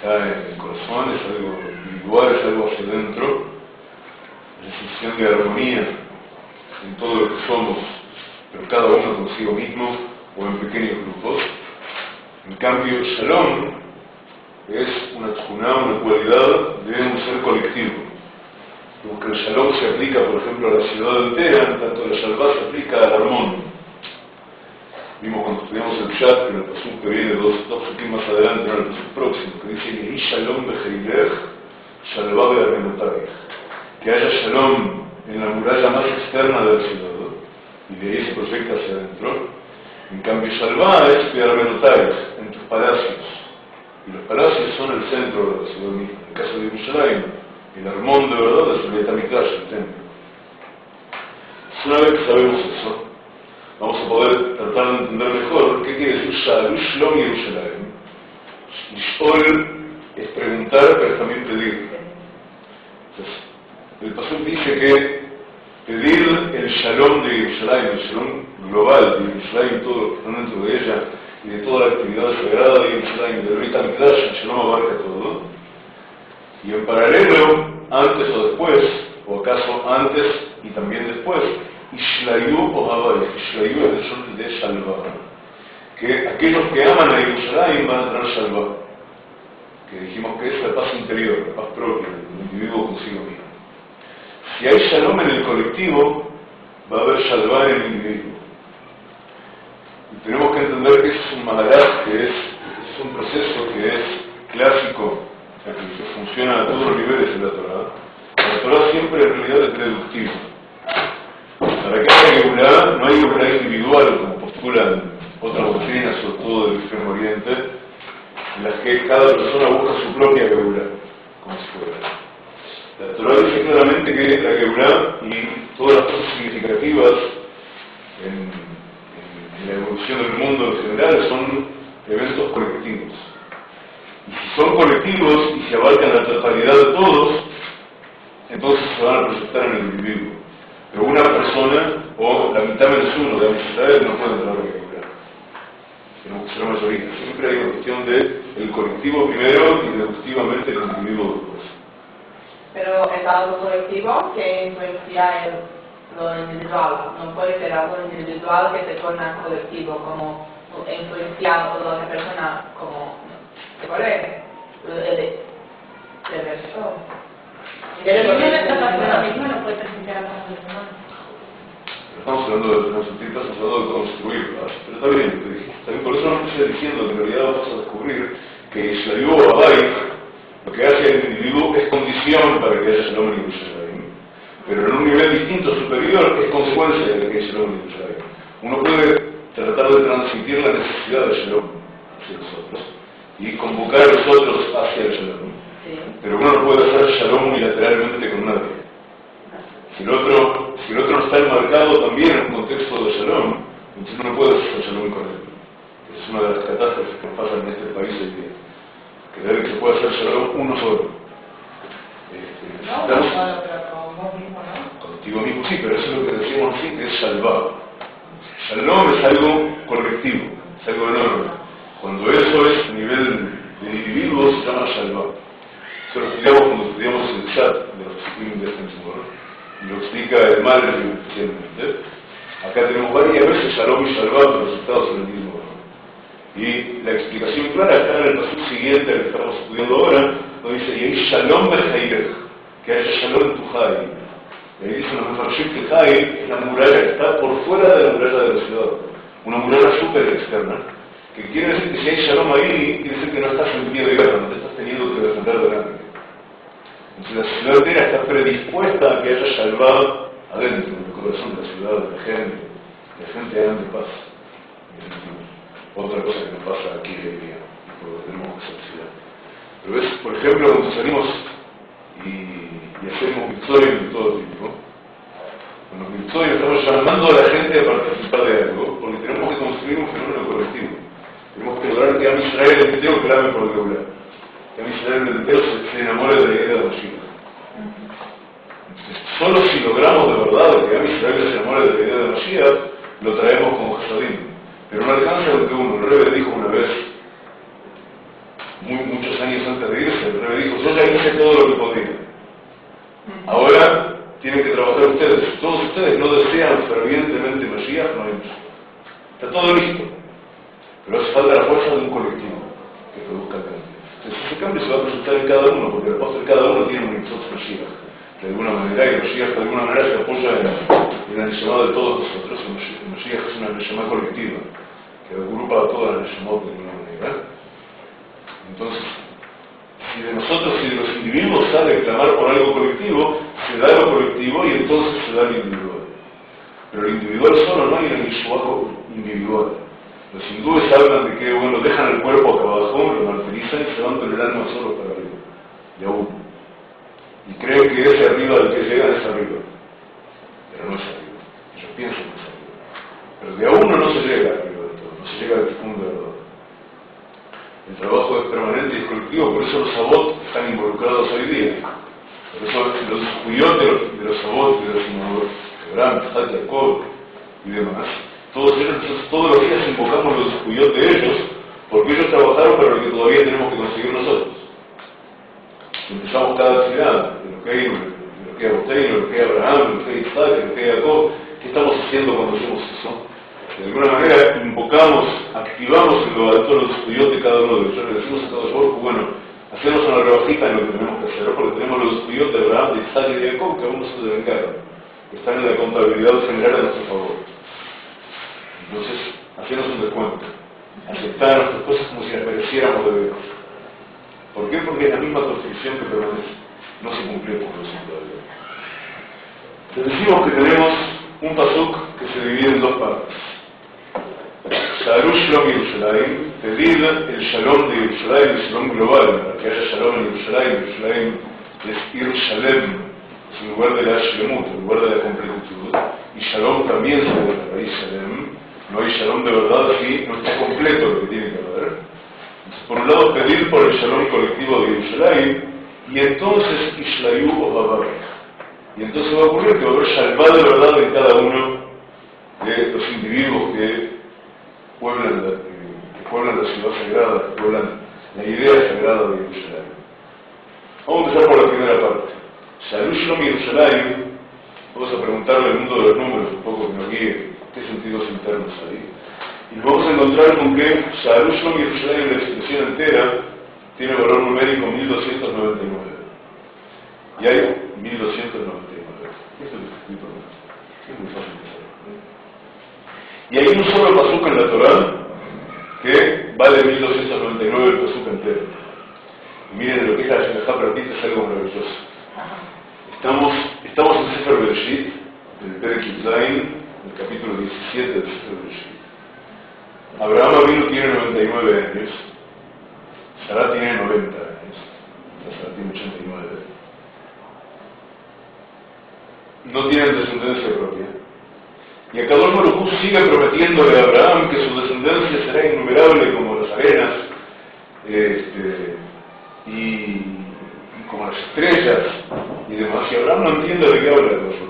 está en el corazón, es algo individual, es algo hacia adentro, la sensación de armonía en todo lo que somos, pero cada uno consigo mismo o en pequeños grupos. En cambio, Shalom es una tjuná, una cualidad de un ser colectivo. Como que el Shalom se aplica, por ejemplo, a la ciudad entera, tanto la Shalvá se aplica al armón. Vimos cuando estudiamos el chat, que en el pasuk que viene dos, dos más adelante, en el próximo, que dice Yehi Shalom Beheilech, Shalvá Be'armenotayich. Que haya Shalom en la muralla más externa de la ciudad, y de ahí se proyecta hacia adentro. En cambio, Shalvá es Be'armenotayich, en tus palacios. Y los palacios son el centro de la ciudad misma. En el caso de Yerushalayim, el armón de verdad es el Betamikdash, el templo. Una vez que sabemos eso, vamos a poder tratar de entender mejor qué quiere decir Shalu Shlom Yerushalayim. Shol es preguntar, pero también pedir. Entonces, el Pasuk dice que pedir el Shalom de Yerushalayim, el Shalom global de Yerushalayim, todo lo que está dentro de ella, y de toda la actividad sagrada de Yerushalayim, de Rita Mikdash, el Shalom abarca todo. Y en paralelo, antes o después, o acaso antes y también después, Ishlayu o Habai, Ishlayu es el sol de Shalva. Que aquellos que aman a Yerushalayim van a tener Shalva. Que dijimos que es la paz interior, la paz propia del individuo consigo mismo. Si hay Shalom en el colectivo, va a haber Shalva en el individuo. Y tenemos que entender que eso es un maharaj, que es, un proceso que es clásico, que funciona a todos los niveles de la Torah. La Torah siempre en realidad es deductiva. Para que haya no hay Geulah individual, como postulan otras doctrinas, sobre todo del extremo oriente, en las que cada persona busca su propia Geulah, como si fuera. La Torah dice claramente que la Geulah y todas las cosas significativas en la evolución del mundo en general son eventos colectivos. Y si son colectivos y se abarcan la totalidad de todos, entonces se van a proyectar en el individuo. Pero una persona o la mitad menos uno de amistades no pueden tener que curar. Tenemos que ser mayoría. Siempre hay una cuestión de el colectivo primero y deductivamente el individuo después. Pero es algo colectivo que influencia el, lo individual. No puede ser algo individual que se torna colectivo, como influenciado por la otra persona, como ¿cuál es? El, el, el Pero si una persona misma no puede presentar a los demás. Estamos hablando de construir, estamos hablando de construir, ¿verdad? pero está bien. También por eso no estoy diciendo que en realidad vamos a descubrir que Ishlayu Abai lo que hace el individuo es condición para que haya Shalom en Jerusalén, pero en un nivel distinto, superior, es consecuencia de que haya Shalom en Jerusalén. Uno puede tratar de transmitir la necesidad de Shalom hacia nosotros y convocar a los otros hacia el Shalom. Sí. Pero uno no puede hacer Shalom unilateralmente con nadie. Si el otro, si el otro no está enmarcado también en un contexto de Shalom, entonces no puede hacer Shalom con él. Esa es una de las catástrofes que pasan en este país hoy día. Creer que se puede hacer Shalom uno solo. Este, No, necesitamos- solo, pero con vos mismo, ¿no? Contigo mismo sí, pero eso es lo que decimos así, que es salvar. Shalom es algo colectivo, es algo enorme. Cuando eso es a nivel de individuos, se llama salvar. Eso lo estudiamos cuando estudiamos el chat de los Supreme Defense War, y lo explica el Madre especialmente. Acá tenemos varias veces Shalom y Shalva resultados en el mismo orden. Y la explicación clara está en el paso siguiente al que estamos estudiando ahora, donde dice, y hay Shalom Bejairech, que haya Shalom tu Jai. Y ahí dicen los Mefarshim que Jai es la muralla que está por fuera de la muralla de la ciudad, una muralla súper externa, que quiere decir que si hay Shalom ahí, quiere decir que no estás en pie de guerra, no te estás teniendo que defender. Entonces la ciudad entera está predispuesta a que haya Shalom adentro, en el corazón de la ciudad, de la gente, la gente ande paz. Otra cosa que nos pasa aquí por lo que tenemos que sociedad. Pero ves, por ejemplo, cuando salimos y, hacemos victorias de todo tipo, con los estamos llamando a la gente a participar de algo, porque tenemos que construir un fenómeno colectivo. Tenemos que lograr que a Israel por el que a Israel entero se, se enamore de la idea de. Entonces, solo si logramos de verdad que a Israel se enamore de la idea de Mashiach, lo traemos como Hasadim. Pero no alcanza lo que uno, el Rebbe dijo una vez, muy, muchos años antes de irse, el Rebbe dijo, yo ya hice todo lo que podía. Ahora tienen que trabajar ustedes. Todos ustedes no desean fervientemente Mashiach, no hay. Está todo listo. Pero hace falta la fuerza de un colectivo que produzca cambio. Entonces ese cambio se va a presentar en cada uno, porque el apóstol cada uno tiene un Mitzvot Mashiach. De alguna manera, y Mashiach de alguna manera se apoya en, en el llamado de todos nosotros. El Mashiach es una llamada colectiva, que agrupa a todas las llamadas de alguna manera. Entonces, si de nosotros y de los individuos sale clamar por algo colectivo, se da lo colectivo y entonces se da lo individual. Pero el individual solo no hay Yishuah individual. Los hindúes hablan de que, bueno, dejan el cuerpo acá abajo, lo martirizan y se van con el alma solo para arriba, de a uno. Y creen que ese arriba del que llegan es arriba. Pero no es arriba. Ellos piensan que es arriba. Pero de a uno no se llega arriba de todo, no se llega al profundo de verdad. El trabajo es permanente y es colectivo, por eso los sabot están involucrados hoy día. Por eso los judíos de los, de los sabot, de los Abraham, Isaac, Jacob y demás, todos ellos, todos los días invocamos los judíos de ellos, porque ellos trabajaron para lo que todavía tenemos que conseguir nosotros. Empezamos cada ciudad, de lo que hay, de lo que hay de lo que hay Abraham, de lo que hay Isaac, de lo que hay Jacob. ¿Qué estamos haciendo cuando hacemos eso? De alguna manera invocamos, activamos en lo alto los estudios de cada uno de ellos. Le decimos a todos ellos, bueno, hacemos una rebajita en lo que tenemos que hacer, porque tenemos los estudios de Abraham, de Isaac y de Jacob, que aún no se deben encargar, que están en la contabilidad general a nuestro favor. Hacemos un descuento, aceptar nuestras cosas como si las mereciéramos de Dios. ¿Por qué? Porque es la misma constitución que permanece, no se cumplió por los todavía. Les decimos que tenemos un pasuk que se divide en dos partes. Sharu Shalom Yerushalayim, pedir el Shalom de Yerushalayim, el Shalom global, para que haya Shalom en Yerushalayim. Yerushalayim es Yerushalem, es el lugar de la Shlemut, el lugar de la completitud. Y Shalom también se debe a Shalem. No hay Shalom de verdad si no está completo lo que tiene que haber. Por un lado, pedir por el Shalom colectivo de Yerushalayim, y entonces Ishlayu o Babarek. Y entonces va a ocurrir que va a haber Shalvá de verdad en cada uno de los individuos que pueblan la, que pueblan la ciudad sagrada, que pueblan la idea sagrada de Jerusalén. Vamos a empezar por la primera parte. Shalom Jerusalén, vamos a preguntarle al mundo de los números un poco que nos guíe qué sentidos internos hay. Y nos vamos a encontrar con que Shalom Shalom Jerusalén, la expresión entera, tiene valor numérico 1299. Y hay 1299. Esto es escrito Es muy fácil de saber. Y hay un solo pasuk en la Torah que vale 1299 el pasuk entero. Y miren lo que es la Shemajá Pratit, es algo maravilloso. Estamos, estamos en Sefer Bereshit, en el en el capítulo 17 del Sefer Bereshit. Abraham Avinu tiene 99 años, Sarah tiene 90 años, Sarah tiene 89. No tienen descendencia propia. Y Akadosh Baruj sigue prometiéndole a Abraham que su descendencia será innumerable como las arenas este, y, como las estrellas y demás. Y Abraham no entiende de qué habla Akadosh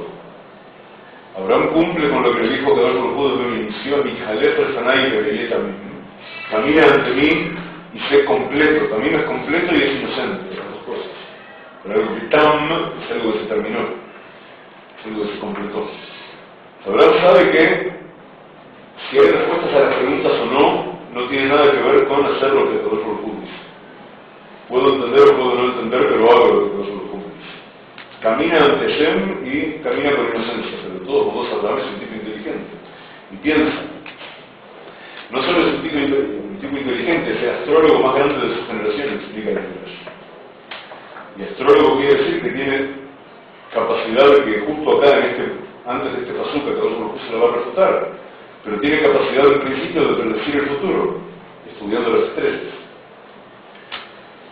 Abraham cumple con lo que le dijo Akadosh Baruj desde un inicio, mi jalef sanai camina ante mí y sé completo. También es completo y es inocente, las dos cosas. Pero algo que tam es algo que se terminó, es algo que se completó. Abraham sabe que si hay respuestas a las preguntas o no, no tiene nada que ver con hacer lo que Dios lo. Puedo entender o puedo no entender, pero hago lo que Dios lo. Camina ante Shem y camina con inocencia, pero todos modos Abraham es un tipo inteligente y piensa. No solo es un tipo, un tipo inteligente, es el astrólogo más grande de su generación, explica el Y astrólogo quiere decir que tiene capacidad de que justo acá en este antes de este paso que se lo va a refutar, pero tiene capacidad en principio de predecir el futuro, estudiando las estrellas.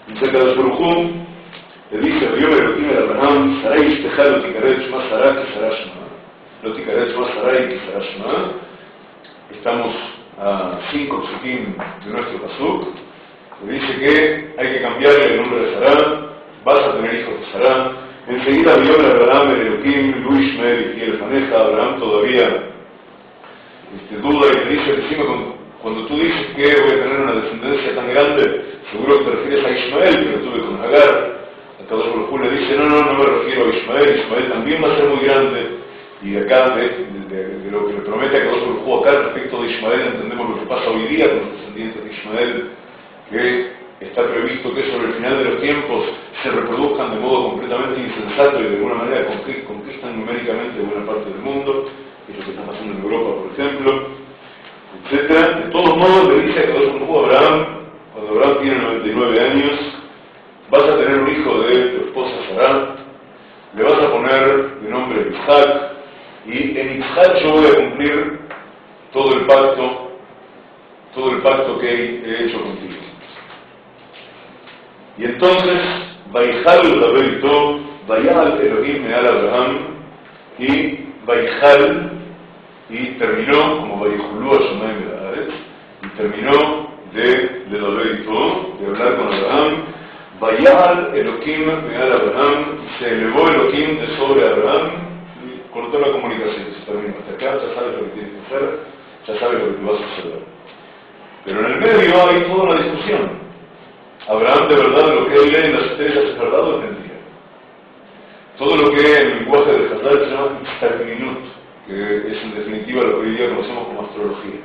Dice, yo a Abraham, Sarai Istejá, lo ticarech más Sará que Sará Shema. Lo ticarech más Sarai que Sará Shema. Estamos a cinco psukim de nuestro pasuk. Le dice que hay que cambiarle el nombre de Sará, vas a tener hijos de Sará, Enseguida vio Abraham el Elohim, Luis y el Faneja, Abraham todavía este, duda y le dice, decime, cuando tú dices que voy a tener una descendencia tan grande, seguro que te refieres a Ismael, que lo tuve con Agar. A todos los le dice, no, no, no me refiero a Ismael, Ismael también va a ser muy grande. Y acá, de, lo que le promete a Kadosh Baruj acá respecto de Ismael, entendemos lo que pasa hoy día con los descendientes de Ismael, que está previsto que sobre el final de los tiempos se reproduzcan de modo completamente insensato y de alguna manera conquistan numéricamente buena parte del mundo, que es lo que está pasando en Europa, por ejemplo, etc. De todos modos, le dice a Dios Abraham, cuando Abraham tiene 99 años, vas a tener un hijo de tu esposa Sarah, le vas a poner de nombre Isaac, y en Isaac yo voy a cumplir todo el pacto, todo el pacto que he hecho contigo. Y entonces, Baijal Daberito, Bayal Elohim Meal Abraham, y Baijal, y terminó como Baijulú Ashumay Medaret, y terminó de Le de hablar con Abraham, Bayal Elohim Meal Abraham, se elevó Elohim de sobre Abraham, y cortó la comunicación, se terminó. Hasta acá ya sabes lo que tienes que hacer, ya sabes lo que va a suceder. Pero en el medio hay toda una discusión. Abraham de verdad lo que él lee en las estrellas es verdad o mentira. Todo lo que en el lenguaje de Hazar se llama exterminut, que es en definitiva lo que hoy día conocemos como astrología.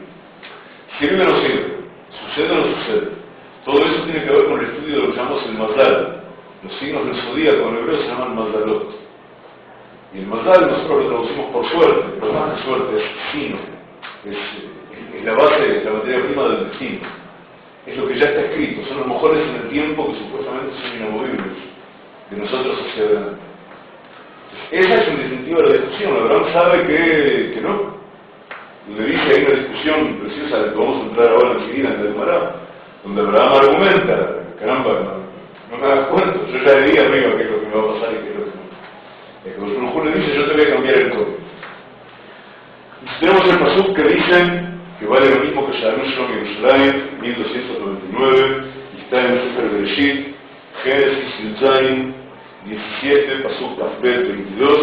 Sirve o no sirve, sucede o no sucede. Todo eso tiene que ver con el estudio de lo que llamamos el Mazdal. Los signos del zodíaco en hebreo se llaman Mazdalot. Y el Mazdal nosotros lo traducimos por suerte, pero más que suerte, es sino. Es, es la base, la materia prima del destino es lo que ya está escrito, son los mejores en el tiempo que supuestamente son inamovibles de nosotros hacia adelante. Esa es en definitiva la discusión, Abraham sabe que, que no. Le dice hay una discusión preciosa de que vamos a entrar ahora enseguida en el Mará, donde Abraham argumenta, caramba, no, me das cuenta, yo ya le di arriba qué es lo que me va a pasar y qué es lo que no. El le dice, yo te voy a cambiar el código. Tenemos el pasuk que dice que vale lo mismo que Shalom Yerushalayim, 1299, y está en el Sefer Bereshit, Génesis Yudzayin, 17, Pasuk Tafbet 22,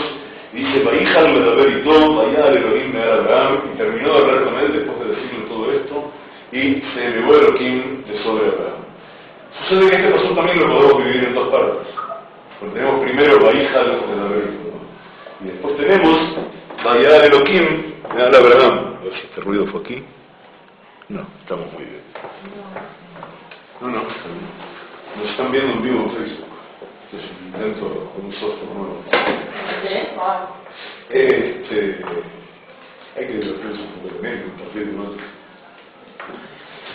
dice, Vaijal Medaber y todo, vaya al Elohim Meal Abraham, y terminó de hablar con él después de decirle y se elevó Elohim de sobre Abraham. Sucede que este pasuk también lo podemos dividir en dos partes. Porque tenemos primero Vaijal Medaber y todo. Y después tenemos Vaya Elohim Meal Abraham. A ver si este ruido fue aquí. No, estamos muy bien. No, no, Nos están viendo en vivo en Facebook. Es un intento con un software nuevo. Este, hay que desarrollar un poco de medio, compartir más.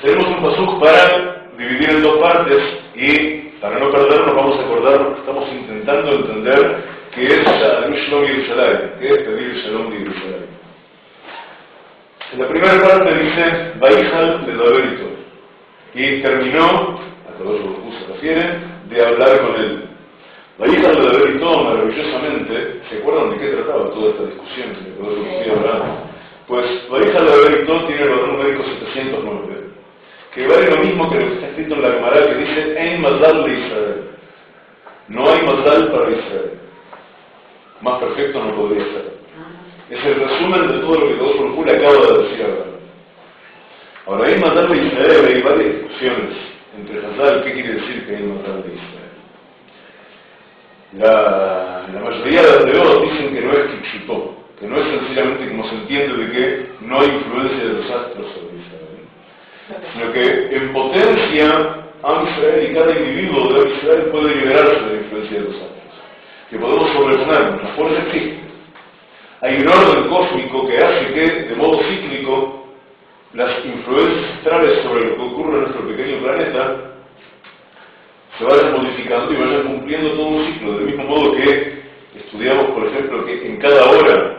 Tenemos un pasuk para dividir en dos partes y para no perdernos vamos a acordar, estamos intentando entender qué es Shalom Yerushalayim, qué es pedir Shalom Yerushalayim. En la primera parte dice, Baijal de Daverito, y terminó, a todos los se refiere, de hablar con él. Baijal de Daverito, maravillosamente, ¿se acuerdan de qué trataba toda esta discusión que todos los? Pues Baijal de Daverito tiene el valor numérico 709 que vale lo mismo que lo que está escrito en la Gemara que dice En Mazal de Israel. No hay Mazal para Israel. Más perfecto no podría ser. Es el resumen de todo lo que por le acaba de decir ahora. Ahora, hay Mazal de Israel, hay varias discusiones entre Hazal, ¿qué quiere decir que hay Mazal de Israel? La, la mayoría de los dicen que no es Kikshutó, que no es sencillamente como se entiende de que no hay influencia de los astros sobre Israel sino que en potencia Am y cada individuo de Am Israel puede liberarse de la influencia de los astros, que podemos sobreponernos, la fuerza existe. Hay un orden cósmico que hace que, de modo cíclico, las influencias astrales sobre lo que ocurre en nuestro pequeño planeta se vayan modificando y vayan cumpliendo todo un ciclo, del mismo modo que estudiamos, por ejemplo, que en cada hora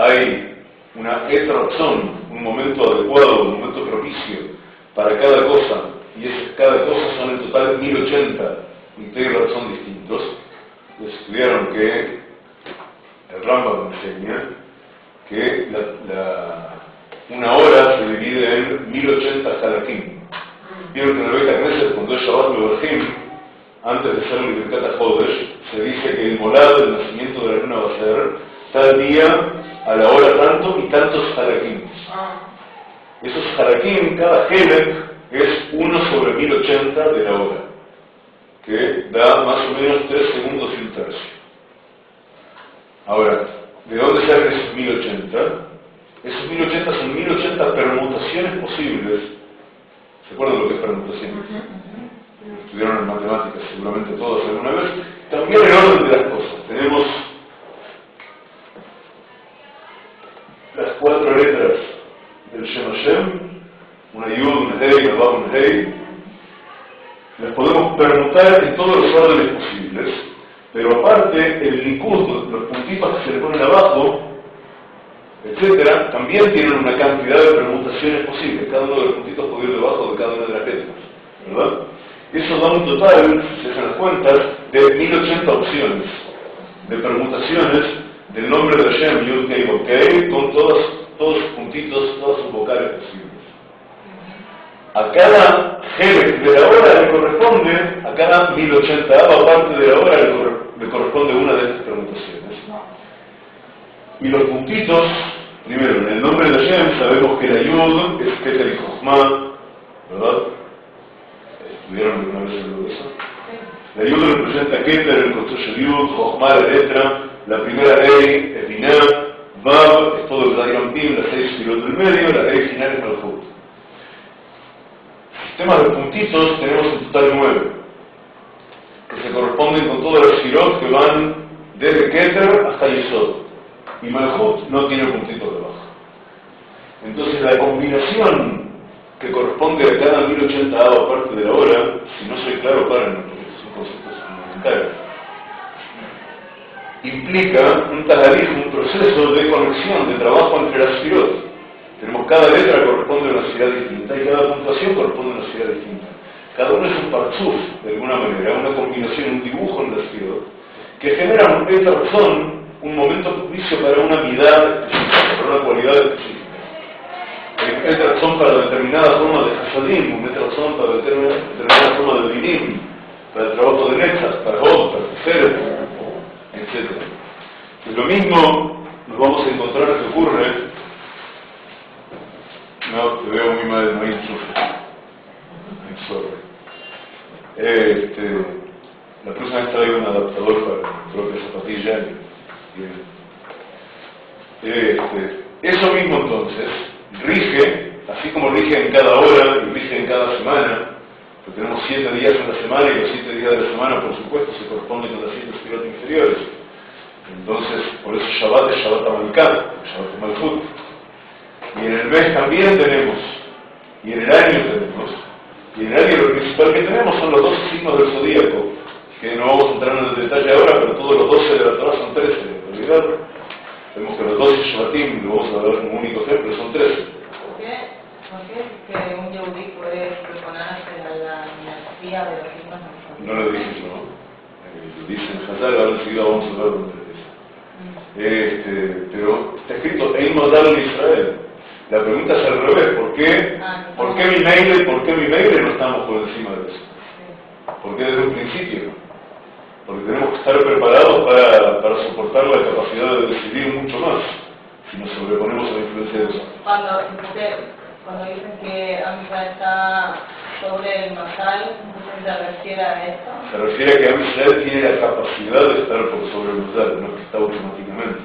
hay una razón, un momento adecuado, un momento propicio para cada cosa, y esas cada cosa son en total 1080 integros son distintos, estudiaron que el Rambam enseña que una hora se divide en 1080 halakim. Vieron que en el Beta Knesset, cuando es Shabbat Leverhim, antes de ser el Birkat se dice que el molado del nacimiento de la luna va a ser tal día a la hora tanto y tantos harakim. Ah. Esos harakim, cada helek es 1 sobre 1080 de la hora, que da más o menos 3 segundos y un tercio. Ahora, ¿de dónde salen esos 1080? Esos 1080 son 1080 permutaciones posibles. ¿Se acuerdan lo que es permutación? Estudiaron en matemáticas seguramente todos alguna vez. También el orden de las cosas. Tenemos las cuatro letras del Shem una Yud, una Hei, una Vav, una Hei, las podemos permutar en todos los órdenes posibles, pero aparte el Likud, los puntitos que se le ponen abajo, etcétera, también tienen una cantidad de permutaciones posibles, cada uno de los puntitos puede ir debajo de cada una de las letras, ¿verdad? Eso da un total, si se hacen las cuentas, de 1080 opciones de permutaciones del nombre de Hashem, Yud Kei con todos, todos sus puntitos, todas sus vocales posibles. A cada G de la hora le corresponde, a cada 1080 parte de la hora le, corresponde una de estas permutaciones. Y los puntitos, primero, en el nombre de Hashem sabemos que la Yud es Keter y Chochma, ¿verdad? ¿Estudiaron alguna vez de eso? La Yud representa Keter, el construye Yud, Chochma la letra, la primera ley es Binah, Vav es todo el Dayan Pim, la seis pilotos del medio, la ley final es Malchut. Sistemas de puntitos tenemos en total nueve, que se corresponden con todos los Shirot que van desde Keter hasta Yesod. Y Malchut no tiene puntito debajo. Entonces la combinación que corresponde a cada 1080 aparte de la hora, si no soy claro, para porque son conceptos fundamentales implica un taladismo, un proceso de conexión, de trabajo entre las firot. Tenemos cada letra corresponde a una ciudad distinta y cada puntuación corresponde a una ciudad distinta. Cada uno es un parchuf, de alguna manera, una combinación, un dibujo en las firot, que genera esta razón, un momento propicio para una vida específica, para una cualidad específica. Esta razón para determinada forma de hasadim, esta razón para determinada forma de dinim, para el trabajo de nexas, para otros, para el etc. Lo mismo nos vamos a encontrar que ocurre. No, te veo muy mal, no hay Este, la próxima vez traigo un adaptador para mi propia zapatilla. Este, eso mismo entonces rige, así como rige en cada hora y rige en cada semana, tenemos siete días en la semana y los siete días de la semana, por supuesto, se corresponden con las siete espirotas inferiores. Entonces, por eso Shabbat es Shabbat Amalcán, Shabbat Malchut. Y en el mes también tenemos, y en el año tenemos, y en el año lo principal que tenemos son los dos signos del zodíaco, que no vamos a entrar en el detalle ahora, pero todos los 12 de la Torah son 13, en realidad. Vemos que los 12 Shvatim, lo vamos a ver como único ejemplo, son 13. ¿Por qué, ¿Por qué que un yehudí puede pregonarse a la dinastía de los hijos de No lo dije yo, eh, lo dice en Hazar, ahora enseguida vamos a ver dónde dice. Este, pero está escrito Ein Modal en Israel. La pregunta es al revés, ¿por qué, Ah, ¿por qué mi mail, por qué mi mail no estamos por encima de eso? ¿Por qué desde un principio? Porque tenemos que estar preparados para, para soportar la capacidad de decidir mucho más si nos sobreponemos a la influencia de eso. Cuando, usted, cuando dicen que Amiga está sobre el masal, ¿usted se refiere a esto? Se refiere a que Am Israel tiene la capacidad de estar por sobre el Mizal, no es que está automáticamente,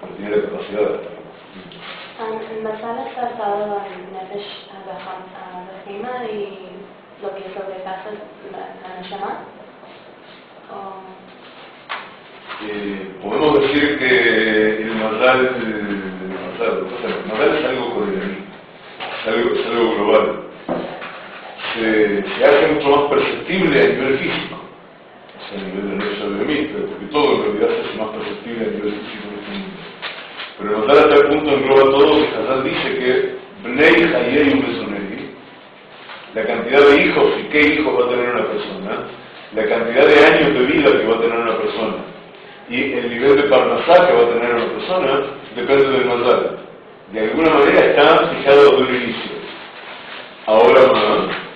pero tiene la capacidad de estar. El masal está basado en Nefesh Abahima y lo que sobrepasa la, la Neshama. O- Eh, podemos decir que el Mazal, el Mazal, o sea, el Mazal es algo coherente, es algo, es algo global. Se, se hace mucho más perceptible a nivel físico, o sea, a nivel de nuestro biomista, porque todo en realidad se hace más perceptible a nivel físico en este mundo. Pero Mazal hasta el punto engloba todo que Hazal dice que Bnei Hayei Umesonei, la cantidad de hijos y qué hijos va a tener una persona, la cantidad de años de vida que va a tener una persona y el nivel de parnasá que va a tener una persona depende del mazal. De alguna manera está fijado desde un inicio. Ahora,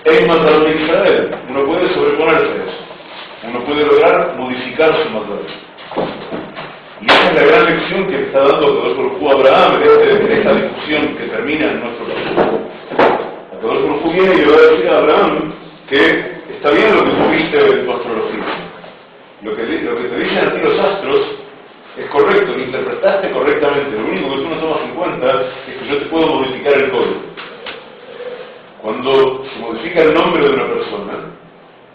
el mazal de Israel, uno puede sobreponerse a eso. Uno puede lograr modificar su mazal. Y esa es la gran lección que está dando Kadosh Baruj Abraham este- en esta discusión que termina en nuestro. A Kadosh Baruj viene y le va a decir a Abraham que está bien lo que tuviste en tu astrología. Lo que, lo que te dicen a ti los astros es correcto, lo interpretaste correctamente. Lo único que tú no tomas en cuenta es que yo te puedo modificar el código. Cuando se modifica el nombre de una persona,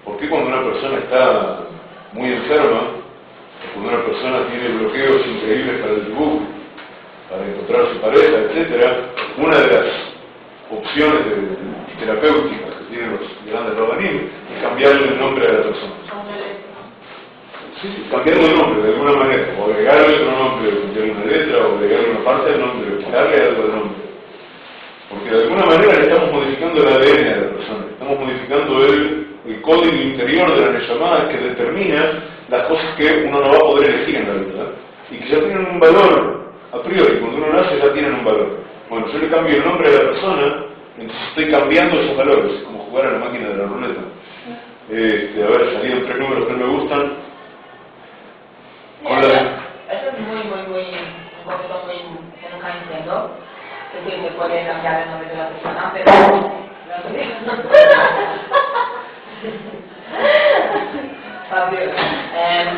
¿por qué cuando una persona está muy enferma, cuando una persona tiene bloqueos increíbles para el dibujo, para encontrar su pareja, etcétera, una de las opciones terapéuticas que tienen los grandes rabanim es cambiarle el nombre a la persona. Sí, cambiarle el nombre de alguna manera, o agregarle otro nombre, o cambiarle una letra, o agregarle una parte del nombre, o quitarle algo del nombre. Porque de alguna manera le estamos modificando el ADN a la persona, estamos modificando el, código interior de la Neshama que determina las cosas que uno no va a poder elegir en realidad, y que ya tienen un valor a priori, cuando uno nace ya tienen un valor. Bueno, yo le cambio el nombre a la persona, entonces estoy cambiando esos valores, como jugar a la máquina de la ruleta. Este, a ver, salieron tres números que no me gustan, Hola. Eso es muy, muy, muy, un concepto muy, que nunca entiendo. Es decir, se puede cambiar el nombre de la persona, pero... Fabio. Em,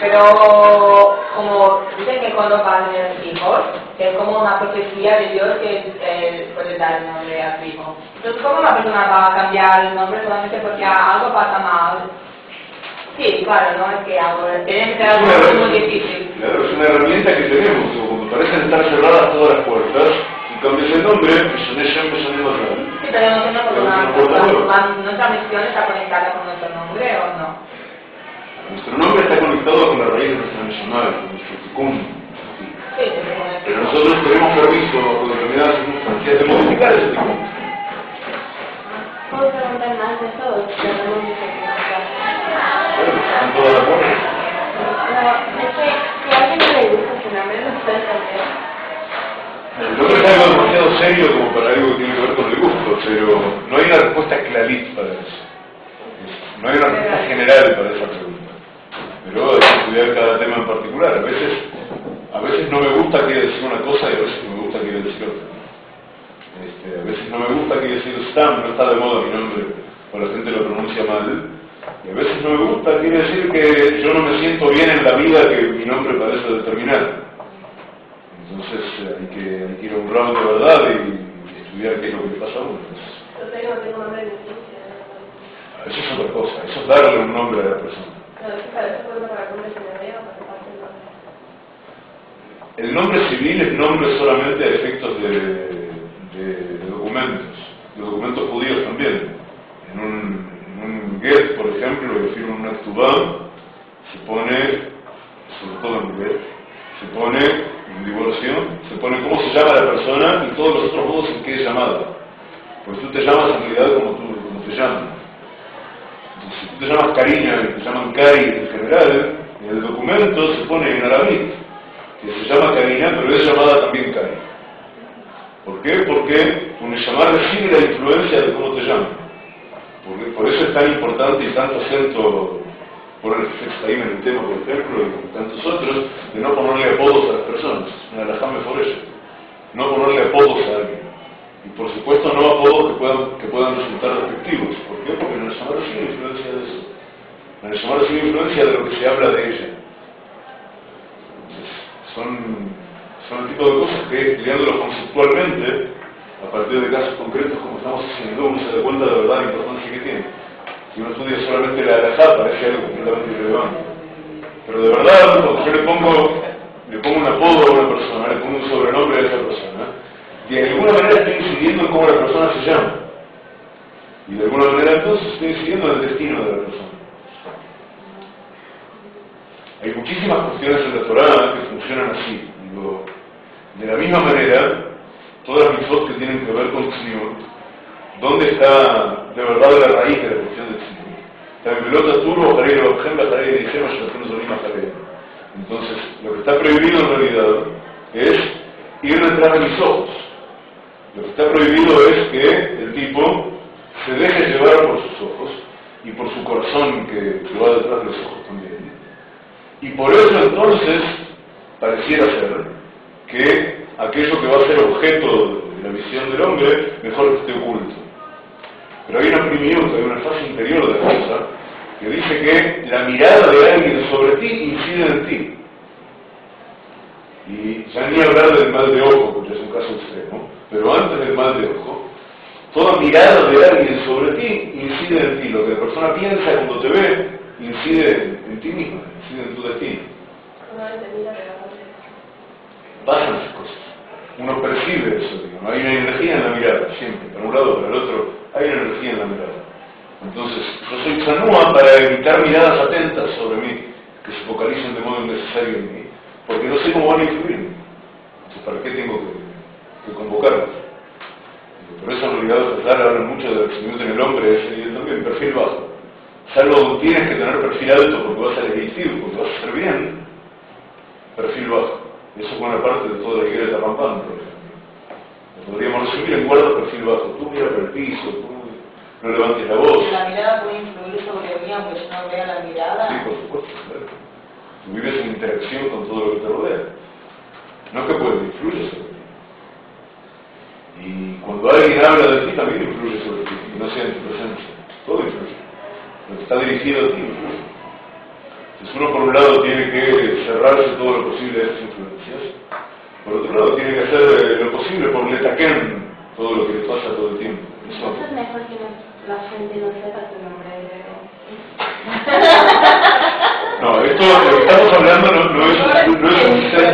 pero como dicen que cuando van tener hijos, es como una profecía de Dios que eh, puede dar el nombre a su hijo. Entonces, ¿cómo una persona va a cambiar el nombre solamente porque algo pasa mal? Sí, claro, no es que algo, tiene que ser algo muy, muy difícil. Claro, es una herramienta que tenemos, cuando parecen estar cerradas todas las puertas, y cambias el nombre, Mishoné Shem, Mishoné Mazal. Sí, pero no tenemos Pero una, no nuestra misión está conectada con nuestro nombre o no. Nuestro nombre está conectado con la raíz de nuestra Neshama, con nuestro tikkun. Sí, que Pero nosotros tenemos permiso, con determinadas circunstancias, de modificar ese tikkun. ¿Puedo preguntar más de eso? No, es que si a alguien no le gusta su nombre, lo puede cambiar. El nombre es algo demasiado serio como para algo que tiene que ver con el gusto, pero no hay una respuesta clalit para eso. No hay una respuesta general para esa pregunta. Pero hay que estudiar cada tema en particular. A veces, a veces no me gusta quiere decir una cosa y a veces me gusta quiere decir otra. Este, a veces no me gusta quiere decir Stam, no está de moda mi nombre, o la gente lo pronuncia mal. Y a veces no me gusta quiere decir que yo no me siento bien en la vida que mi nombre parece determinar. Entonces eh, hay, que, hay que ir a un round de verdad y, y estudiar qué es lo que le pasa a uno. Ciencia. eso es otra cosa, eso es darle un nombre a la persona. El nombre. Civil es nombre solamente a efectos de, de- de documentos, de documentos judíos también. En un, un get, por ejemplo, y firma una actubá, se pone, sobre todo en nivel, se pone en divorcio, se pone cómo se llama la persona y todos los otros modos en que es llamada. Pues tú te llamas en realidad como tú como te llaman. Entonces, si tú te llamas Cariña te llaman Cari en general, en el documento se pone en aramí, que se llama Cariña, pero es llamada también Cari. ¿Por qué? Porque un llamar recibe la influencia de cómo te llaman. Porque por eso es tan importante y tanto acento por el ahí en el tema, por ejemplo, y tantos otros, de no ponerle apodos a las personas, una por eso. No ponerle apodos a alguien. Y por supuesto no apodos que puedan, que puedan resultar despectivos. ¿Por qué? Porque en el llamar recibe influencia de eso. En el llamar recibe influencia de lo que se habla de ella. Entonces, son, son el tipo de cosas que, estudiándolo conceptualmente, a partir de casos concretos como estamos haciendo, uno se da cuenta de la verdad la importancia que tiene. Si uno estudia solamente la alajá, parece algo completamente irrelevante. Pero de verdad, cuando yo le pongo, le pongo un apodo a una persona, le pongo un sobrenombre a esa persona, de alguna manera estoy incidiendo en cómo la persona se llama. Y de alguna manera entonces estoy incidiendo en el destino de la persona. Hay muchísimas cuestiones en la Torah que funcionan así. Digo, de la misma manera, todas las mitzvot que tienen que ver con Tzniut, ¿dónde está de verdad la raíz de la cuestión de Tzniut? Está turbo, Entonces, lo que está prohibido en realidad es ir detrás de mis ojos. Lo que está prohibido es que el tipo se deje llevar por sus ojos y por su corazón que va detrás de los ojos también. Y por eso entonces pareciera ser que aquello que va a ser objeto de la visión del hombre, mejor que esté oculto. Pero hay una primitiva, hay una fase interior de la cosa, que dice que la mirada de alguien sobre ti incide en ti. Y ya ni hablar del mal de ojo, porque es un caso extremo, pero antes del mal de ojo, toda mirada de alguien sobre ti incide en ti. Lo que la persona piensa cuando te ve, incide en, ti mismo, incide en tu destino. Pasan esas cosas uno percibe eso, digamos. hay una energía en la mirada, siempre, para un lado, para el otro, hay una energía en la mirada. Entonces, yo soy chanúa para evitar miradas atentas sobre mí, que se focalicen de modo innecesario en mí, porque no sé cómo van a influir. Entonces, ¿para qué tengo que, que convocarlos? Por eso los hablan mucho de crecimiento en el hombre, es también perfil bajo. Salvo tienes que tener perfil alto porque vas a elegir, porque vas a hacer bien, perfil bajo. Eso es buena parte de toda la iglesia rampante, por ejemplo. podríamos resumir en guarda perfil bajo. Tú mira por el piso, tú no levantes la voz. ¿La mirada puede influir sobre mí aunque yo no vea la mirada? Sí, por supuesto, claro. Tú vives en interacción con todo lo que te rodea. No es que puede, influye sobre ti. Y cuando alguien habla de ti, también influye sobre ti, y no sea en tu presencia. Todo influye. Lo que está dirigido a ti influye. Entonces uno por un lado tiene que cerrarse todo lo posible de esas influencias, por otro lado tiene que hacer eh, lo posible por letaquen todo lo que le pasa todo el tiempo. Eso, es mejor que la gente no sepa tu nombre. No, esto lo que estamos hablando no, no es, no es sustento,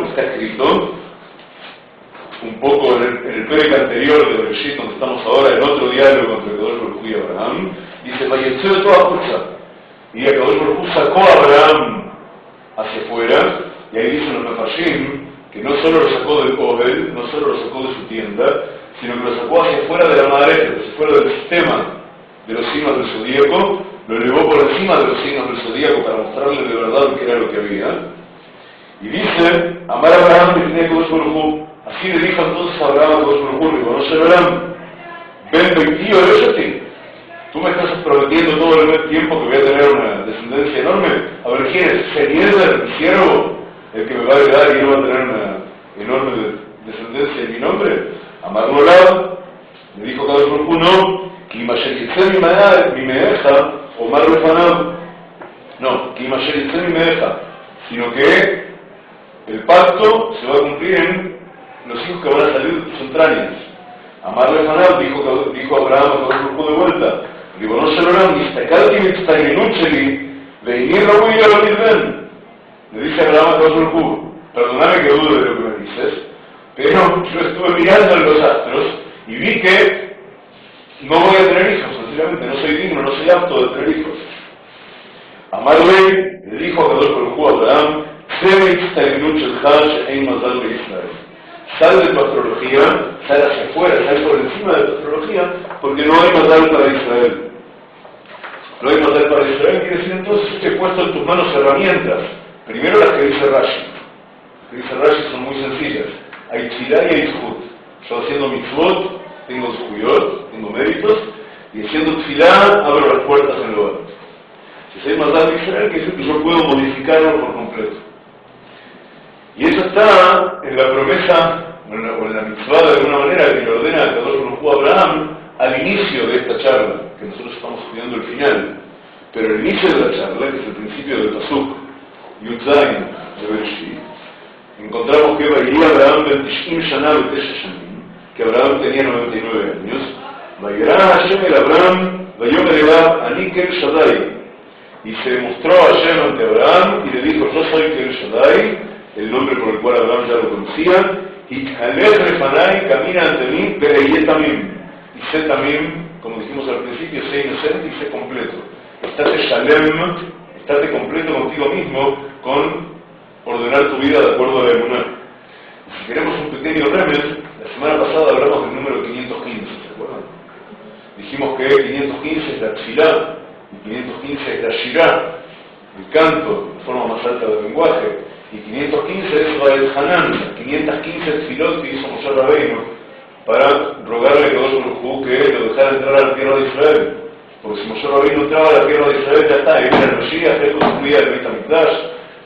Está escrito, un poco en el, en el anterior de Bereshit, donde estamos ahora, en otro diálogo entre Kadosh y Abraham, dice, Vayetze de toda fuerza. Y Kadosh Baruj sacó a Abraham hacia afuera, y ahí dicen los Mefashim, que no solo lo sacó del Obel, no solo lo sacó de su tienda, sino que lo sacó hacia afuera de la madre, hacia afuera del sistema de los signos del zodíaco, lo elevó por encima de los signos del zodíaco para mostrarle de verdad qué era lo que había. Y dice, amar a Abraham que tenía Kodesh Baruj Así le dijo entonces a Abraham a Baruj Hu, conoce Abraham, ven tío, ti. Tú me estás prometiendo todo el tiempo que voy a tener una descendencia enorme. A ver, ¿quién es? ¿Eliezer, mi siervo, el que me va a ayudar y yo va a tener una enorme descendencia en mi nombre? Amar Lolab, le dijo Kodesh Baruj no, que mi mi meeja, Omar Lefanab, no, que mi meeja, sino que el pacto se va a cumplir en los hijos que van a salir de tus entrañas. Amar Lefanab, dijo, dijo Abraham cuando se de vuelta, digo, no se lo harán, ni estacal que me está en Ucheli, de Inir Raúl y a Le dice Abraham a Kadosh perdóname que dude de lo que me dices, pero yo estuve mirando en los astros y vi que no voy a tener hijos, sencillamente no soy digno, no soy apto de tener hijos. Amar le dijo a Kadosh Baruj a Abraham, Sal de tu astrología, sal hacia afuera, sal por encima de tu astrología, porque no hay matar para Israel. No hay matar para Israel quiere decir entonces que he puesto en tus manos herramientas. Primero las que dice Rashi. Las que dice Rashi son muy sencillas. Hay tzilá y hay zhut. Yo haciendo mitzvot, tengo zhuyot, tengo méritos, y haciendo tzilá abro las puertas en el lugar. Si soy matar de Israel, quiere decir que yo puedo modificarlo por completo. Y eso está en la promesa, o en la, mitzvah de alguna manera, que le ordena a Kadosh Baruj a Abraham al inicio de esta charla, que nosotros estamos estudiando el final. Pero el inicio de la charla, que es el principio del Pasuk, Yudzain de Bereshit, encontramos que Vairía Abraham Bentishim Shana Shanim, que Abraham tenía 99 años, Vayirá Hashem el Abraham, Elab Anikel Shaddai, y se mostró a Hashem ante Abraham y le dijo, yo soy Kel Shaddai, el nombre por el cual Abraham ya lo conocía, y Refanai camina ante mí, y también, y sé también, como dijimos al principio, sé inocente y sé completo. Estate shalem, estate completo contigo mismo con ordenar tu vida de acuerdo a la emuná. Si queremos un pequeño remen, la semana pasada hablamos del número 515, ¿se acuerdan? Dijimos que 515 es la tfilá, y 515 es la shirá, el canto, la forma más alta del lenguaje, y 515 es Rael Hanan, 515 tfilot que hizo Moshe Rabbeinu para rogarle a Kadosh Baruj que lo dejara entrar a la tierra de Israel. Porque si Moshe Rabbeinu entraba a la tierra de Israel, ya está, era el Mesías, él construía el Beit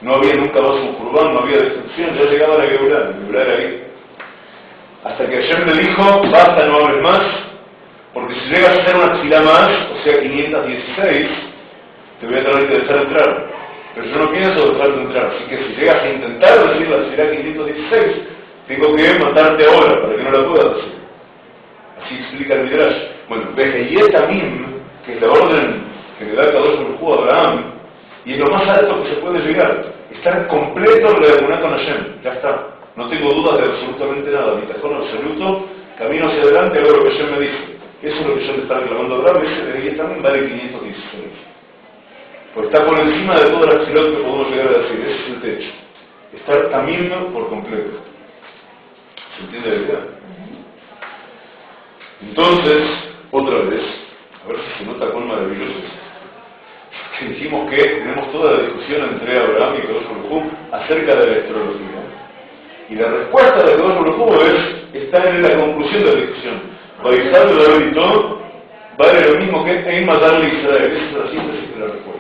no había nunca más un Kurban, no había destrucción, ya llegaba la Geulá, la Geulá era ahí. Hasta que Hashem le dijo, basta, no hables más, porque si llegas a hacer una tfilá más, o sea 516, te voy a tener que dejar entrar. Pero yo no pienso dejarte entrar, así que si llegas a intentar decir la será 516, tengo que matarte ahora para que no la puedas decir. Así explica el Midrash. Bueno, también, que es la orden que le da cada dos a Abraham, y es lo más alto que se puede llegar, estar completo en la con Hashem, ya está. No tengo dudas de absolutamente nada, mi tajón absoluto, camino hacia adelante, hago lo que Hashem me dice. Eso es lo que yo le estaba reclamando a Abraham, ese Bejeyet también vale 516. Porque está por encima de todas las tefilot que podemos llegar a decir. Ese es el techo. Estar también por completo. ¿Se entiende la idea? Entonces, otra vez, a ver si se nota cuán maravilloso que dijimos que tenemos toda la discusión entre Abraham y Kadosh Baruj acerca de la astrología. Y la respuesta de Kadosh Baruj es, está en la conclusión de la discusión. Baizar de David y todo vale lo mismo que en matarle Israel. Esa es la síntesis de la respuesta.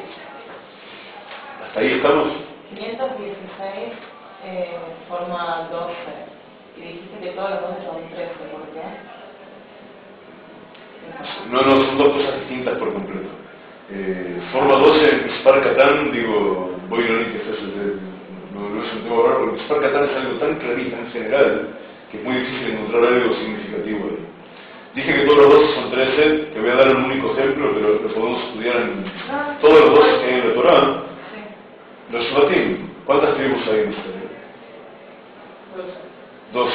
Hasta ahí estamos. 516 eh, forma 12. Y dijiste que todos los 12 son 13. ¿Por qué? No, no, son dos cosas distintas por completo. Eh, forma 12, Spar Catán, digo, voy a ir que no, no es un tema raro, porque Spar Catán es algo tan clarito, tan general, que es muy difícil encontrar algo significativo ahí. Dije que todos los 12 son 13, te voy a dar un único ejemplo, pero lo podemos estudiar en todos los 12 que hay en la Torah. Los Shvatim, ¿cuántas tribus hay en ustedes? 12.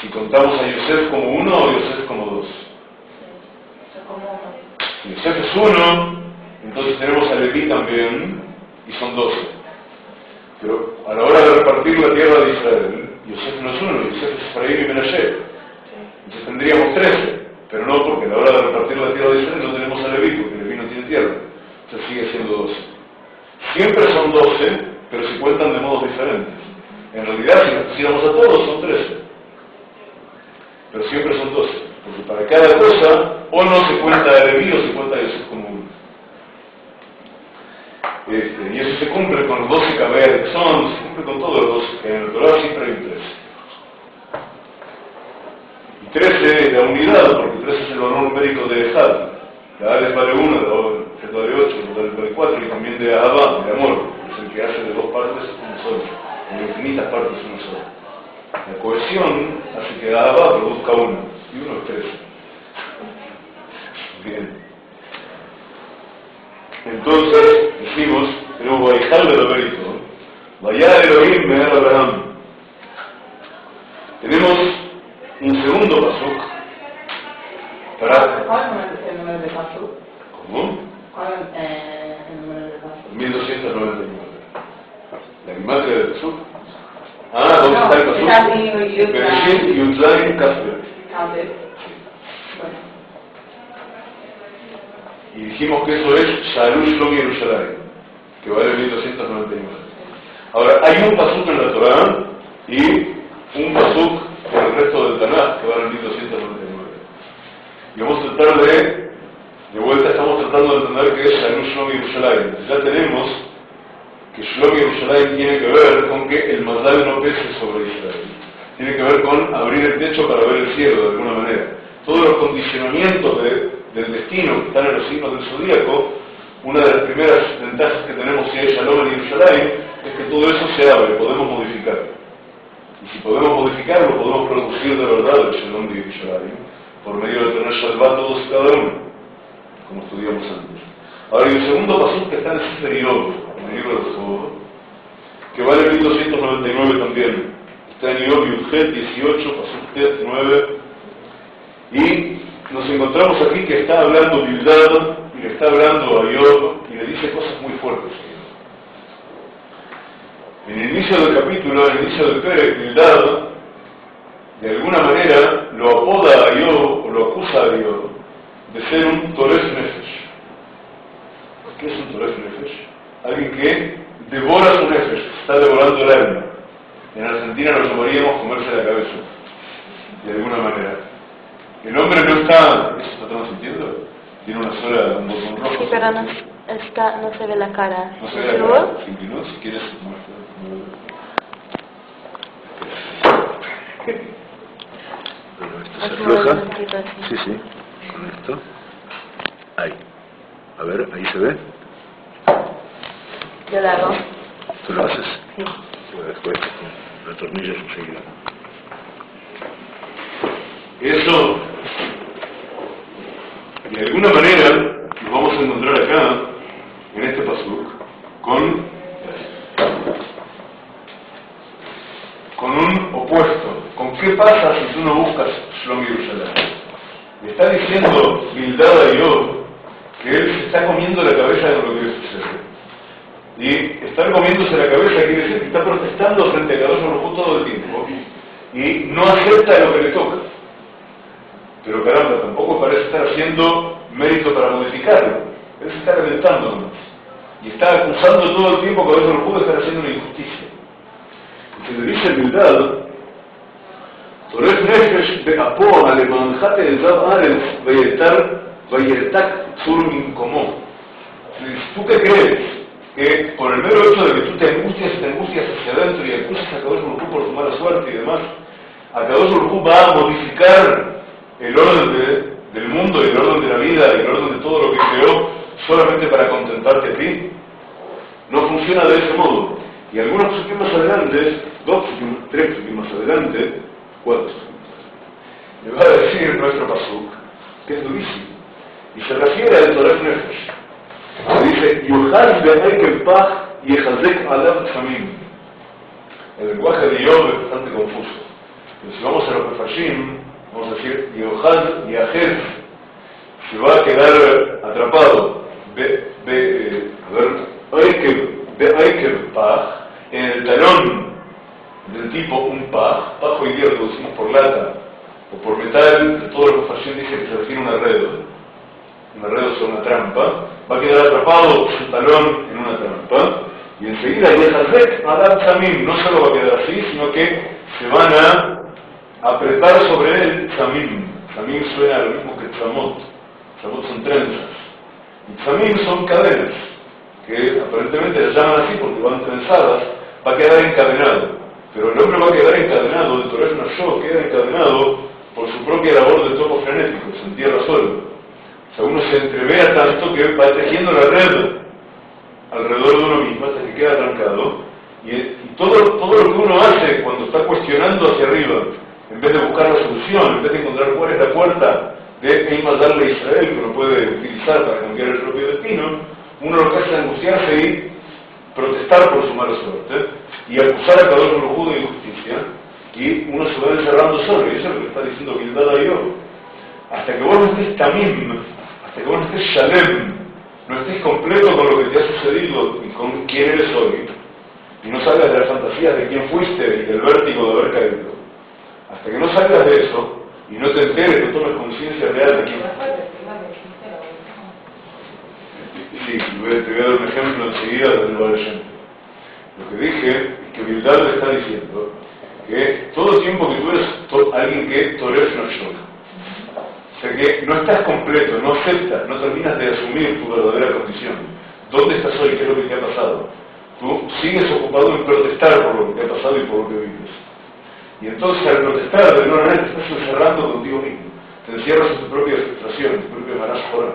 Si contamos a Yosef como uno o Yosef como dos. Si Yosef es uno, entonces tenemos a Leví también, y son 12. Pero a la hora de repartir la tierra de Israel, Yosef no es uno, Yosef es Efraín y Menashe. Entonces tendríamos 13, pero no porque a la hora de repartir la tierra de Israel no tenemos a Leví, porque Leví no tiene tierra. Entonces sigue siendo 12. Siempre son 12, pero se cuentan de modos diferentes. En realidad, si pusiéramos a todos, son 13. Pero siempre son 12. Porque para cada cosa, o no se cuenta de Leví o se cuenta como uno. Este, y eso se cumple con los 12 caballeros que son, se cumple con todos los 12, que en el Torah siempre hay un 13. Y 13 es la unidad, porque 13 es el valor numérico de Ejad. La Aleph vale 1, la Z vale 8, la Aleph vale 4, y también de Ahabá, de amor, es el que hace de dos partes una sola, en infinitas partes una sola. La cohesión hace que Ahabá produzca uno, y uno es 13. Bien. Entonces, decimos, tenemos Baijal de lo mérito, Vaya Elohim me Abraham. Tenemos un segundo pasuk para... ¿Cuál es el número de? ¿Cómo? ¿Cuál es eh, el número? 1299. La imagen del pasuk. Ah, ¿dónde está el Kafir. Cambio. Bueno. Y dijimos que eso es Shalom Shlom Yerushalayim, que vale 1299. Ahora, hay un pasuk en la Torah y un pasuk en el resto del Tanakh que vale 1299. Y vamos a tratar de, de vuelta estamos tratando de entender qué es Shalom Shlom Yerushalayim. Ya tenemos que Shlom Yerushalayim tiene que ver con que el Mazal no pese sobre Israel. Tiene que ver con abrir el techo para ver el cielo de alguna manera. Todos los condicionamientos de- del destino que están en los signos del zodíaco, una de las primeras ventajas que tenemos si hay Shalom en Yerushalayim es que todo eso se abre, podemos modificarlo. Y si podemos modificarlo, podemos producir de verdad el Shalom de Yerushalayim por medio de tener y cada uno, como estudiamos antes. Ahora, y el segundo paso que está en ese periodo, en el libro de Job, que vale 1299 también. Está en Job Yudget 18, Pasuk Tet 9. Y nos encontramos aquí que está hablando Bildad y le está hablando a Job y le dice cosas muy fuertes. En el inicio del capítulo, en el inicio del Pérez, Bildad, de alguna manera, lo apoda a Job o lo acusa a Job de ser un Toref Nefesh. ¿Qué es un Toref Nefesh? Alguien que devora su Nefesh, está devorando el alma. En Argentina lo llamaríamos comerse la cabeza, de alguna manera. El hombre no está, ¿eso está transmitiendo? Tiene una sola, un botón rojo. Sí, pero no, está, no se ve la cara. No se ve la cara. Si inclinó, si quieres, muestra. Pero esto Haz se afloja. Sí, sí. Con esto. Ahí. A ver, ahí se ve. Yo la hago. ¿Tú lo haces? Sí. Pues después con el tornillo enseguida. Eso, de alguna manera, nos vamos a encontrar acá, en este pasuk, con, con un opuesto. ¿Con qué pasa si tú no buscas Shlom Yerushalayim? Le está diciendo Bildad a Job que él se está comiendo la cabeza de lo que le sucede. Y estar comiéndose la cabeza quiere decir que está protestando frente a Kadosh Baruj todo el tiempo y no acepta lo que le toca. Pero caramba, tampoco parece estar haciendo mérito para modificarlo. Él se está reventando nomás. Y está acusando todo el tiempo que a veces puede estar haciendo una injusticia. Y se le dice Bildad, טורף נפש באפו למענך תעזב ארץ ויתר וירתק צור ממקומו. ¿Tú qué crees? Que por el mero hecho de que tú te angustias y te angustias hacia adentro y acusas a Kadosh Baruj por tu mala suerte y demás, a Kadosh Baruj va a modificar el orden de- del mundo y el orden de la vida y el orden de todo lo que creó solamente para contentarte a ti. No funciona de ese modo. Y algunos psukim más adelante, dos psukim, tres psukim más adelante, cuatro le va a decir nuestro pasuk, que es durísimo. Y se refiere al Torah Nefesh. Dice, Yuhaz be'ekel pach yechazek alav tzamim. El lenguaje de Job es bastante confuso. Pero si vamos a los Mefashim, vamos a decir, Yohaz Yahez se va a quedar atrapado be, be, eh, a ver, Paj, en el talón del tipo un Paj, Paj hoy día lo por lata o por metal, de todos los Mefashim dice que se refiere a un arredo un arredo sobre una trampa, va a quedar atrapado su talón en una trampa, y enseguida Yehazek Adam Samim no solo va a quedar así, sino que se van a apretar sobre él Samim. Samim suena lo mismo que Tzamot. Tzamot son trenzas. Y Samim son cadenas, que aparentemente las llaman así porque van trenzadas, va a quedar encadenado. Pero el hombre va a quedar encadenado, de Torah yo queda encadenado por su propia labor de topo frenético, se entierra solo. O sea, uno se entrevea tanto que va tejiendo la red alrededor de uno mismo hasta que queda trancado. Y, todo, todo lo que uno hace cuando está cuestionando hacia arriba, en vez de buscar la solución, en vez de encontrar cuál es la puerta de Eimas darle a Israel que uno puede utilizar para cambiar el propio destino, uno lo que hace es angustiarse y protestar por su mala suerte y acusar a cada uno de injusticia y uno se va encerrando solo y eso es lo que está diciendo Gildad yo. Hasta que vos no estés tamim, hasta que vos no estés shalem, no estés completo con lo que te ha sucedido y con quién eres hoy, y no salgas de las fantasías de quién fuiste y del vértigo de haber caído, hasta que no salgas de eso y no te enteres, no tomes conciencia real de quién Sí, te voy a dar un ejemplo enseguida del Tov. Lo que dije es que Bildad le está diciendo que todo el tiempo que tú eres alguien que toreas no choca, o sea que no estás completo, no aceptas, no terminas de asumir tu verdadera condición. ¿Dónde estás hoy? ¿Qué es lo que te ha pasado? Tú sigues ocupado en protestar por lo que te ha pasado y por lo que vives. Y entonces al protestar, de alguna manera te estás encerrando contigo mismo. Te encierras en tu propia frustración, en tu propio maraz ahora.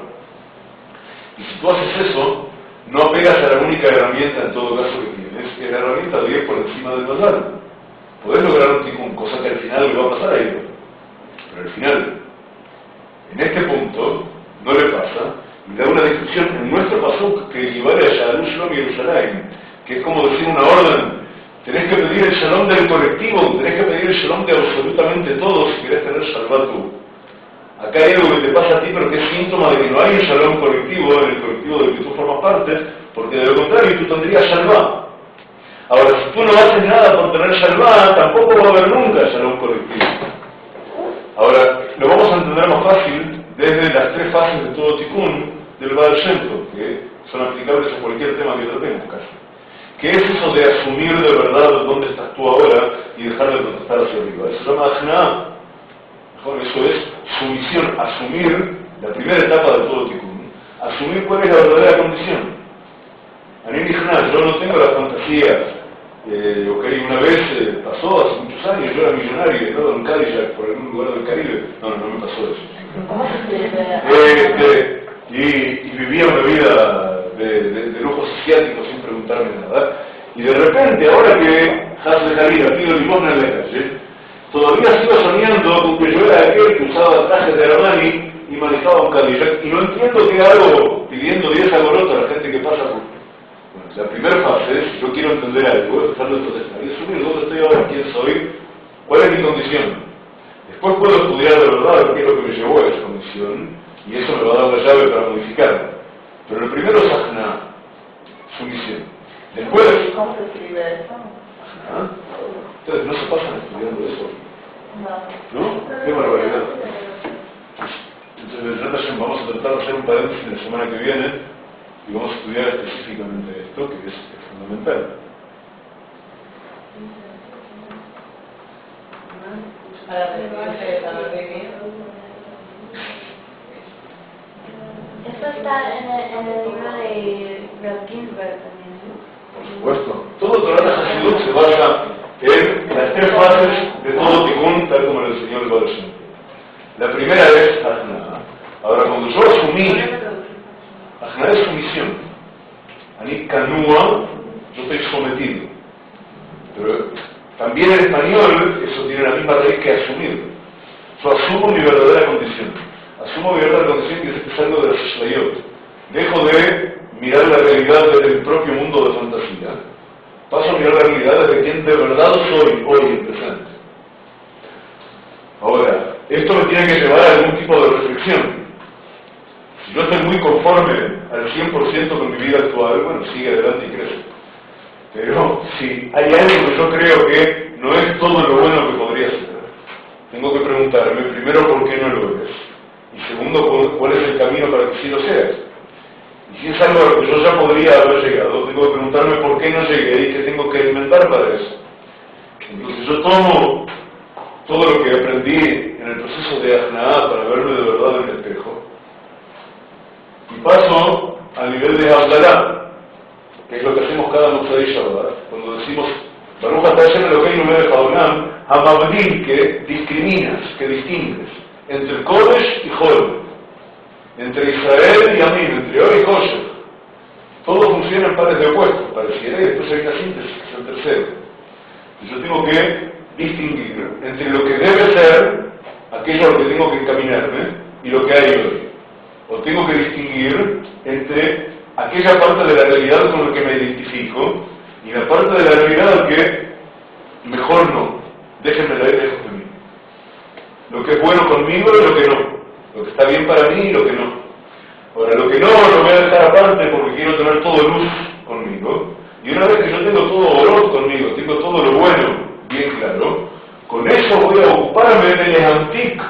Y si tú haces eso, no apegas a la única herramienta en todo caso que tienes, que la herramienta ir por encima del bazar. Podés lograr un tipo, cosa que al final le va a pasar a ellos. Pero al final, en este punto, no le pasa, y da una descripción en nuestro pasuk que equivale a Shalom Shalom y Jerusalén, que es como decir una orden, tenés que pedir el shalom del colectivo, tenés que pedir el shalom de absolutamente todos si querés tener tú. Acá hay algo que te pasa a ti, pero que es síntoma de que no hay un shalom colectivo en el colectivo del que tú formas parte, porque de lo contrario tú tendrías shalom. Ahora, si tú no haces nada por tener shalom, tampoco va a haber nunca shalom colectivo. Ahora, lo vamos a entender más fácil desde las tres fases de todo tikkun del Baal Tov, que son aplicables a cualquier tema que tratemos casi. ¿Qué es eso de asumir de verdad dónde estás tú ahora y dejar de protestar hacia arriba? Eso se llama Mejor, Eso es sumisión, asumir la primera etapa de todo tikkun, asumir cuál es la verdadera condición. A mí yo no tengo la fantasía eh, ok, una vez eh, pasó, hace muchos años, yo era millonario y estaba en Cadillac por algún lugar del Caribe. No, no, no me pasó eso. Este, y, y vivía una vida de, de, de lujos asiáticos sin preguntarme nada. Y de repente, ahora que Hazel Jalila pido limosna en la tomo todo lo que aprendí en el proceso de Ajnaá para verme de verdad en el espejo y paso al nivel de Abdalá, que es lo que hacemos cada Motzai Shabbat, cuando decimos Baruch Hashem Eloheinu melech haolam, Hamabdim, que discriminas, que distingues entre Kodesh y Hol, entre Israel y Amin, entre Or y Kosher. Todo funciona en pares de opuestos, pareciera, y después hay una síntesis, es el tercero. Y yo tengo que distinguir entre lo que debe ser, aquello a lo que tengo que encaminarme, y lo que hay hoy. O tengo que distinguir entre aquella parte de la realidad con la que me identifico y la parte de la realidad que mejor no, déjenmela ir lejos de mí. Lo que es bueno conmigo y lo que no. Lo que está bien para mí y lo que no. Ahora, lo que no lo voy a dejar aparte porque quiero tener todo luz conmigo. Y una vez que yo tengo todo olor conmigo, tengo todo lo bueno bien claro, con eso voy a ocuparme del antic,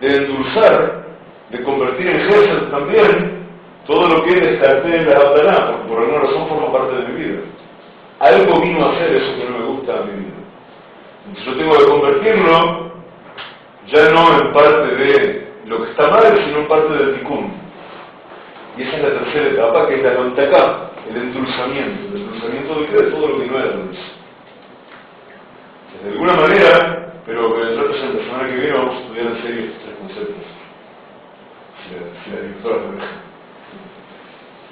de endulzar, de convertir en Gesed también todo lo que descarté en la Abdalá, porque por alguna razón forma parte de mi vida. Algo vino a hacer eso que no me gusta a mi vida. Entonces yo tengo que convertirlo ya no en parte de lo que está mal, sino en parte del tikkun. Y esa es la tercera etapa, que es la nontacá, el endulzamiento, el endulzamiento de, de todo lo que no era. De alguna manera, pero que nosotros en la semana que viene vamos a estudiar en serio estos tres conceptos. Si la, si la directora me deja.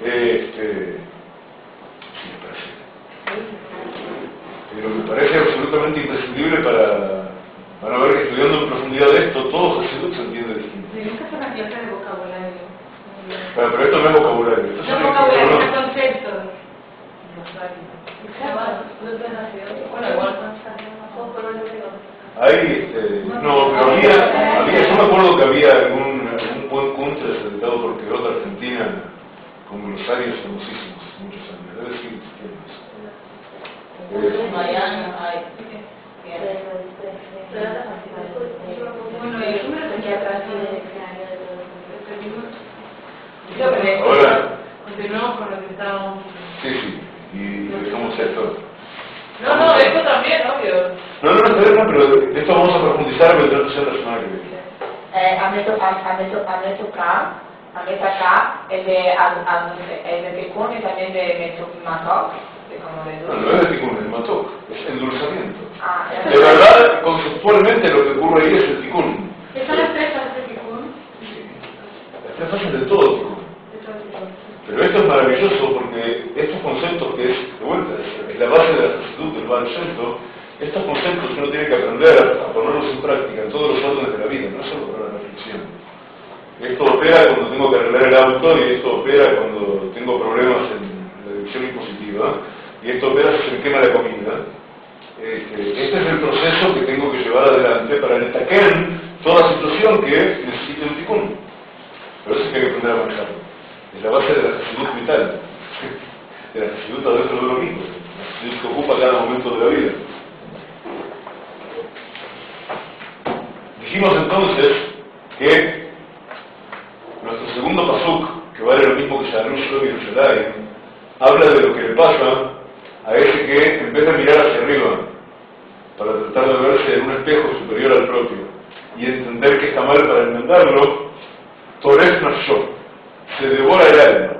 Eh, sí, me parece. Pero me parece absolutamente imprescindible para, para ver que estudiando en profundidad esto, todo Jesús se entiende distinto. Que hacer una clase de vocabulario. Bueno, pero esto no es vocabulario. Esto No son vocabulario, no, es conceptos. Bueno, igual. Hay, este, no, pero había, había, yo me acuerdo que había algún, algún buen country editado por Querota Argentina con glosarios famosísimos, muchos años. Debe creo que Ahora. continuamos con lo que estábamos. Sí, sí, y dejamos esto. No, no, esto también, obvio. No, no, no, no, pero de esto vamos a profundizar, pero trato de ser la semana que viene. Eh, a mí to- a- a mí to- a mí toca, a mí toca el de Ad- Ad- el de y también de Matok, de como de No, no es de tikkun, es matok, es endulzamiento. Ah, De verdad, conceptualmente lo que ocurre ahí es el tikkun. ¿Qué son las tres fases de Tikkun? Las tres fases de todo tikkun. Pero esto es maravilloso porque estos conceptos que es, de vuelta, es, la base de la actitud del Baal Tov, estos conceptos uno tiene que aprender a ponerlos en práctica en todos los órdenes de la vida, no solo para la reflexión. Esto opera cuando tengo que arreglar el auto y esto opera cuando tengo problemas en la dirección impositiva y esto opera si se me quema la comida. Este, este es el proceso que tengo que llevar adelante para taquén toda situación que necesite un ticún. Pero eso hay que aprender a manejarlo. Es la base de la salud vital, de la salud adentro de lo mismo, la salud que ocupa cada momento de la vida. Dijimos entonces que nuestro segundo pasuk, que vale lo mismo que Shanush y habla de lo que le pasa a ese que, en vez de mirar hacia arriba, para tratar de verse en un espejo superior al propio y entender que está mal para enmendarlo, Torres Nafsho, se devora el alma.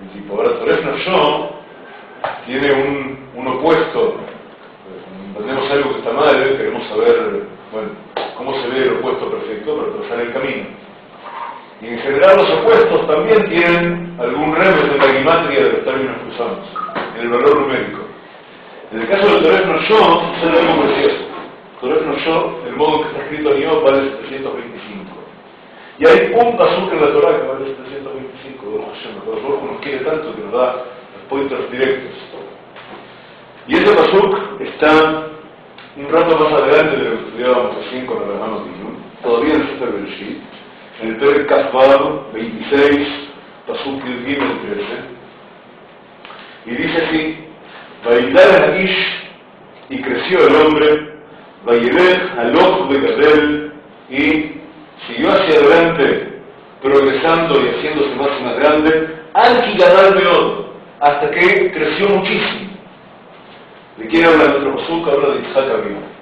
El tipo, ahora Torres Nafsho tiene un, un opuesto, entendemos algo que está mal, queremos saber bueno, cómo se ve el opuesto perfecto para trazar el camino. Y en general los opuestos también tienen algún remedio en la guimatria de los términos que usamos, en el valor numérico. En el caso del Toref yo sucede algo precioso. Toref yo, el modo que está escrito en Iod, vale 725. Y hay un pasuk en la Torah que vale 725, de Hashem, nos quiere tanto que nos da los pointers directos. Y ese pasuk está un rato más adelante de que estudiábamos recién con el hermano todavía en el Sefer en el Perek Kafbar 26, pasuk Gimel 13, y dice así, Vaidar Ish, y creció el hombre, Vayelech Aloch Begadel, y siguió hacia adelante, progresando y haciéndose más y más grande, al Kigadal Meod, hasta que creció muchísimo. ¿De quién habla nuestro Pasuk? Habla de Isaac Abim.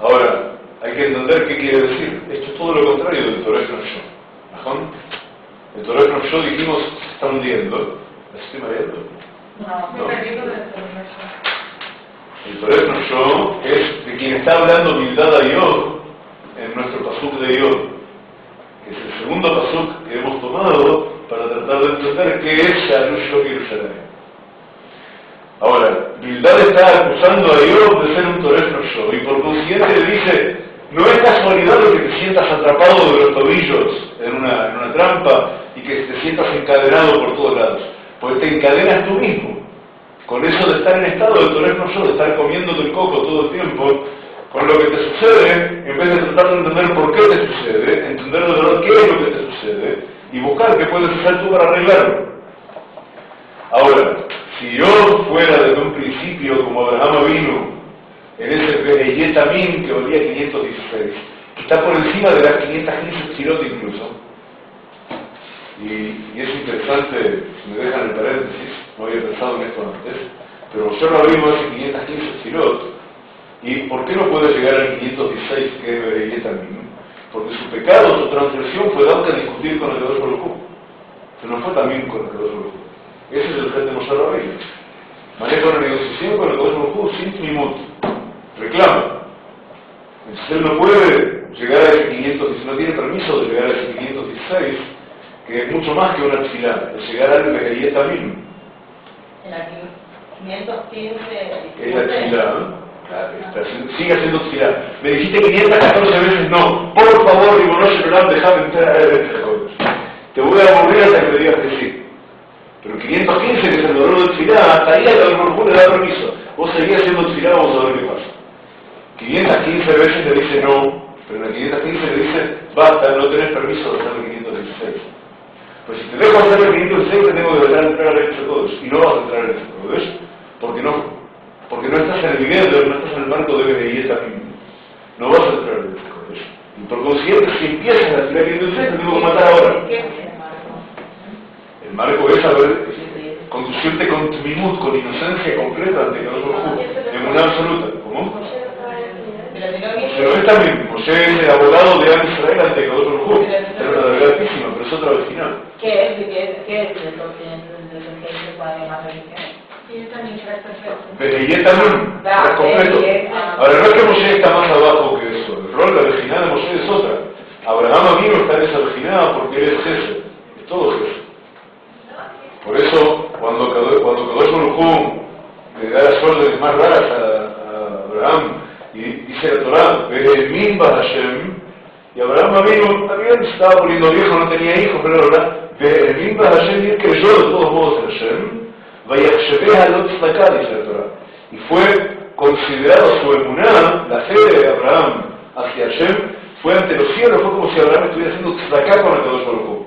Ahora, hay que entender qué quiere decir. Esto es todo lo contrario del Torah Yo. El Torah Yo dijimos se está hundiendo. ¿Me estoy mareando? No, El Torah Yo es de quien está hablando humildad a Dios en nuestro Pasuk de Dios, que es el segundo Pasuk que hemos tomado para tratar de entender qué es Shalush Yerushalayim. Ahora, Bildad está acusando a Dios de ser un torero yo, y por consiguiente le dice, no es casualidad lo que te sientas atrapado de los tobillos en una, trampa y que te sientas encadenado por todos lados, porque te encadenas tú mismo. Con eso de estar en estado de torero yo, de estar comiéndote el coco todo el tiempo, con lo que te sucede, en vez de tratar de entender por qué te sucede, entender de verdad qué es lo que te sucede, y buscar qué puedes hacer tú para arreglarlo. Ahora, si yo fuera desde un principio como Abraham vino en ese Beyetamín que olía 516, que está por encima de las 515 sirot incluso, y, es interesante, si me dejan el paréntesis, no había pensado en esto antes, pero yo no abrimos ese 515 sirot, ¿y por qué no puede llegar al 516 que es Beyetamín? Porque su pecado, su transgresión fue dado a discutir con el Dios Baruj Se no fue también con el Dios Baruj ese es el de Moshe Rabbeinu. Maneja una negociación con el Kodesh sin Tmimut. Reclama. Entonces él no puede llegar a ese 516, no tiene permiso de llegar a ese 516, que es mucho más que una tefilá, es llegar al Bejeriyet mismo. En la 515... Es la tefilá, Claro, sigue haciendo tefilá. Me dijiste 514 veces no. Por favor, digo, no, déjame entrar a este Te voy a aburrir hasta que me digas que. Pero 515, que es el dolor del tefilá, hasta ahí el Baruj le da permiso. Vos seguís haciendo tefilá, vamos a ver qué pasa. 515 veces te dice no, pero en el 515 le dice, basta, no tenés permiso de hacer el 516. Pues si te dejo hacer el 516, te tengo que dejar entrar al todos. Y no vas a entrar al todos, porque no, porque no estás en el video, no estás en el marco de BDI mismo. No vas a entrar al todos. Y por consiguiente, si empiezas a tirar 516, te tengo que matar ahora. El marco es saber conducirte con mimut, con inocencia completa ante Kadosh Baruj en una absoluta. ¿Cómo? Pero es también, Moshe es el abogado de Am Israel ante Kadosh Baruj es una verdad altísima, pero es otra original. ¿Qué es? ¿Qué es? ¿Qué es el continente de que se puede más religiones? Beyetamim, es completo. Ahora, no es que Moshe está más abajo que eso. El rol, la original de Moshe es otra. Abraham amigo está en esa original porque él es ese. Es todo eso. Por eso, cuando, cuando Kadosh Baruj le da las órdenes más raras a, Abraham. Y dice la Torah, Behemimba Hashem, y Abraham amigo, también estaba poniendo viejo, no tenía hijos, pero ahora, Behemimba Hashem, y él creyó de todos modos en Hashem, Vayachshebeha Lot Tzedakah, dice la Torah. Y fue considerado su emuná, la fe de Abraham hacia Hashem, fue ante los cielos, fue como si Abraham estuviera haciendo tzedakah con el Kadosh Baruj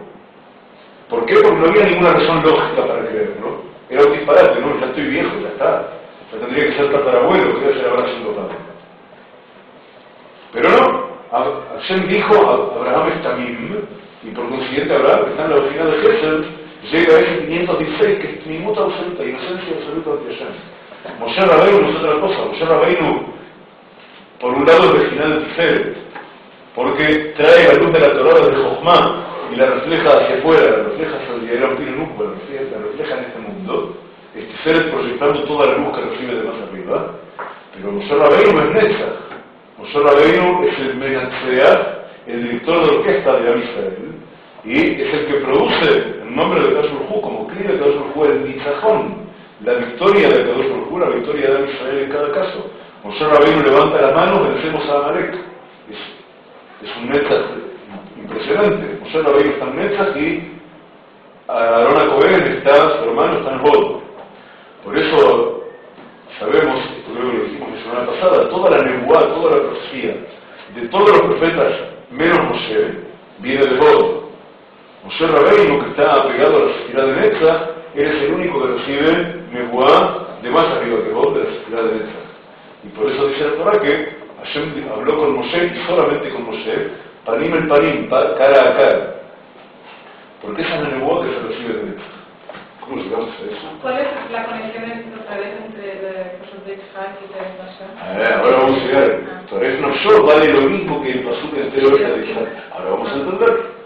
¿Por qué? Porque no había ninguna razón lógica para creer, ¿no? Era un disparate, ¿no? Ya estoy viejo, ya está. Ya tendría que ser tatarabuelo, que ya se habrá siendo padre. Pero no, Hashem dijo a Abraham es y por consiguiente Abraham, que está en la original de Gesell, llega a ese 516, que es mi muta absoluta, inocencia absoluta de Hashem. Moshe Rabbeinu es otra cosa. Moshe Rabbeinu, por un lado, es vecinal de Tiferet, porque trae la luz de la Torah de Jochma y la refleja hacia afuera, refleja hacia el diagrama Pirunuk, la refleja, la refleja en este mundo. Es Tiferet proyectando toda la luz que recibe de más arriba. Pero Moshe Rabbeinu es Netzach. Moshe Rabbeinu es el Menatzeach, el director de orquesta de Israel, y es el que produce en nombre de Kadosh como cría de Kadosh el Nitzajón, la victoria de Kadosh la victoria de Israel en cada caso. Moshe Rabbeinu levanta la mano, vencemos a Amalek. Es, es un Netzach impresionante. Moshe Rabbeinu está en Netzach y Arona Cohen está, su hermano está en Hod. Por eso sabemos, esto creo que lo dijimos la semana pasada, toda la nebuá, toda la profecía de todos los profetas, menos Moshe, viene de Hod. Moshe Rabbeinu, que está apegado a la sociedad de Netzach, él es el único que recibe nebuá de más arriba que Hod, de la sociedad de Netzach. Y por eso dice la Torah que Hashem habló con Moshe y solamente con Moshe, panim el panim, pa- cara a cara. Porque esa es la nebuá que se recibe de Netzach. ¿Cómo llegamos a eso? ¿Cuál es la conexión otra vez entre las cosas de Isaac y de Moshe? A ver, ahora vamos a llegar. Torah no yo vale lo mismo que el pasuk entero esta de Isaac. Ahora vamos a entender.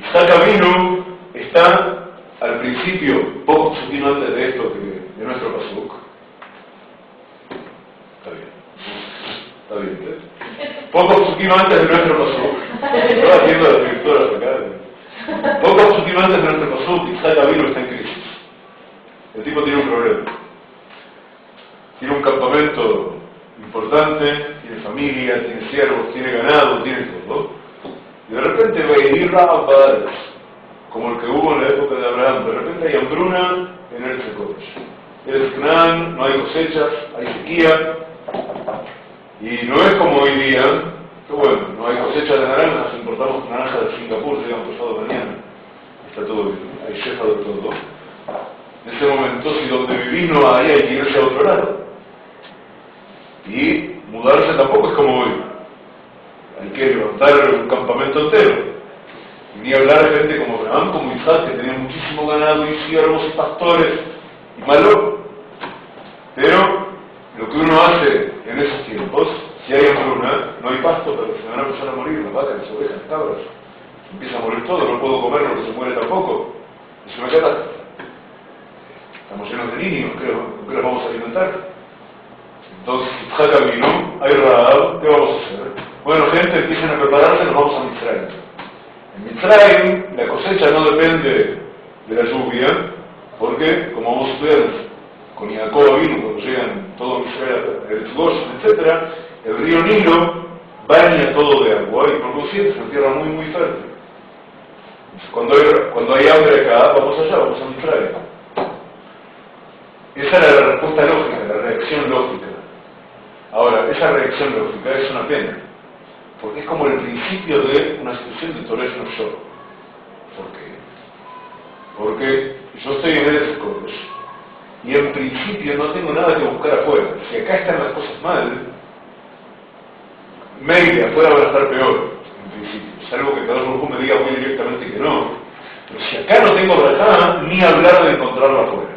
Isaac Avinu está al principio, poco sutil antes de esto, de nuestro pasuk. Está bien. Está bien. ¿eh? Poco sutil antes de nuestro pasuk. Estaba haciendo las directoras acá. Poco sutil antes de nuestro pasuk, Isaac Avinu está en crisis. El tipo tiene un problema tiene un campamento importante, tiene familia, tiene siervos, tiene ganado, tiene todo. Y de repente va a ir Rabbares, como el que hubo en la época de Abraham. De repente hay hambruna en el Secosh. El Canaán, no hay cosechas, hay sequía. Y no es como hoy día, que bueno, no hay cosecha de naranjas, importamos naranjas de Singapur, digamos, pasado mañana. Está todo bien, hay jefa de todo. En ese momento, si donde vivís no hay, hay que irse a otro lado. Y mudarse tampoco es como hoy. Hay que levantar un campamento entero. Ni hablar de gente como Abraham, como Isaac, que tenía muchísimo ganado y siervos y pastores y malo. Pero lo que uno hace en esos tiempos, si hay hambruna, no hay pasto, pero se van a empezar a morir las vacas, las ovejas, las cabras. Empieza a morir todo, no puedo comer porque se muere tampoco. Es una catástrofe. Estamos llenos de niños, creo, ¿con qué los vamos a alimentar? Entonces, Yitzhak vino, hay Rahab, ¿qué vamos a hacer? Bueno, gente, empiecen a prepararse, nos vamos a Mitzrayim. En Mitzrayim, la cosecha no depende de la lluvia, porque, como vamos a estudiar con Jacob vino, cuando llegan todos Mitzrayim, el Gosh, etc., el río Nilo baña todo de agua y por consiguiente es una tierra muy, muy fértil. Cuando hay, hambre acá, vamos allá, vamos a Mitzrayim. Esa era la respuesta lógica, la reacción lógica. Ahora, esa reacción lógica es una pena, porque es como el principio de una situación de Torres no. ¿Por qué? Porque yo estoy en el College y en principio no tengo nada que buscar afuera. Si acá están las cosas mal, maybe afuera van a estar peor, en principio. Salvo que cada uno me diga muy directamente que no. Pero si acá no tengo verdad, ni hablar de encontrarla afuera.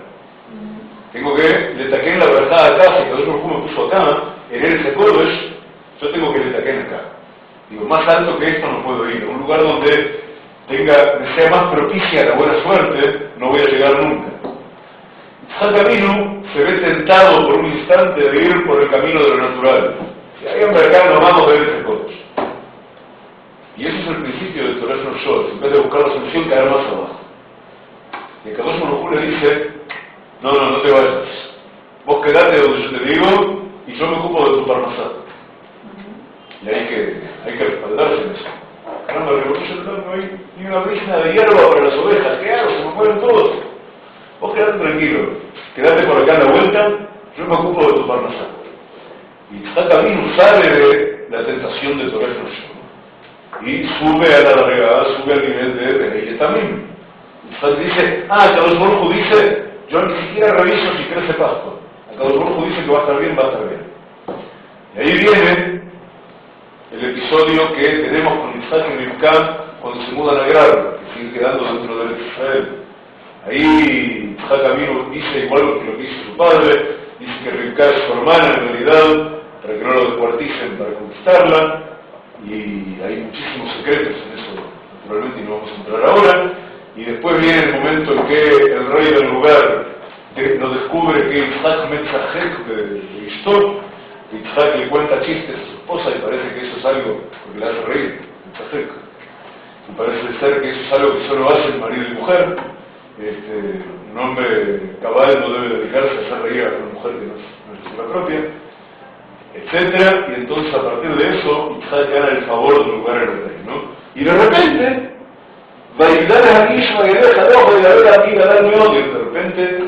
Tengo que, le taqué la verdad acá, si cada uno me puso acá, en el College, yo tengo que le taqué acá. Digo, más alto que esto no puedo ir. A un lugar donde tenga, sea más propicia la buena suerte, no voy a llegar nunca. San se ve tentado por un instante de ir por el camino de lo natural. Si hay acá, nos vamos a ver ese College. Y ese es el principio de Torah no Shores. En vez de buscar la solución, caer más abajo. Y el Kadosh Baruj le dice, no, no, no te vayas. Vos quedate donde yo te digo y yo me ocupo de tu parnasá. Y hay que, hay que respaldarse en eso. Caramba, yo no hay ni una brisna de hierba para las ovejas. ¿Qué hago? Se me mueren todos. Vos quedate tranquilo. Quedate por acá en la vuelta, yo me ocupo de tu parnasá. Y está camino sale de la tentación de Torres y sube a la largada, sube al nivel de Bereille también. Entonces dice, ah, Carlos Borjo dice, yo ni siquiera reviso si crece pasto. Carlos Borjo dice que va a estar bien, va a estar bien. Y ahí viene el episodio que tenemos con Isaac y Rivka cuando se mudan a Gerar, que sigue quedando dentro del Israel. Ahí Hakamiru dice igual que lo que dice su padre, dice que Rivka es su hermana en realidad, para que no lo descuarticen para conquistarla, y hay muchísimos secretos en eso, naturalmente, y no vamos a entrar ahora. Y después viene el momento en que el rey del lugar nos descubre que Isaac Metzahek de, de Ishtor, Isaac le cuenta chistes a su esposa y parece que eso es algo porque le hace reír, Metzahek. Y parece ser que eso es algo que solo hacen marido y mujer. Este, un hombre cabal no debe dedicarse a hacer reír a una mujer que no es, no la propia etcétera, y entonces a partir de eso Isaac gana el favor del lugar en el rey, ¿no? Y de repente, Bailar aquí, y la aquí, y de repente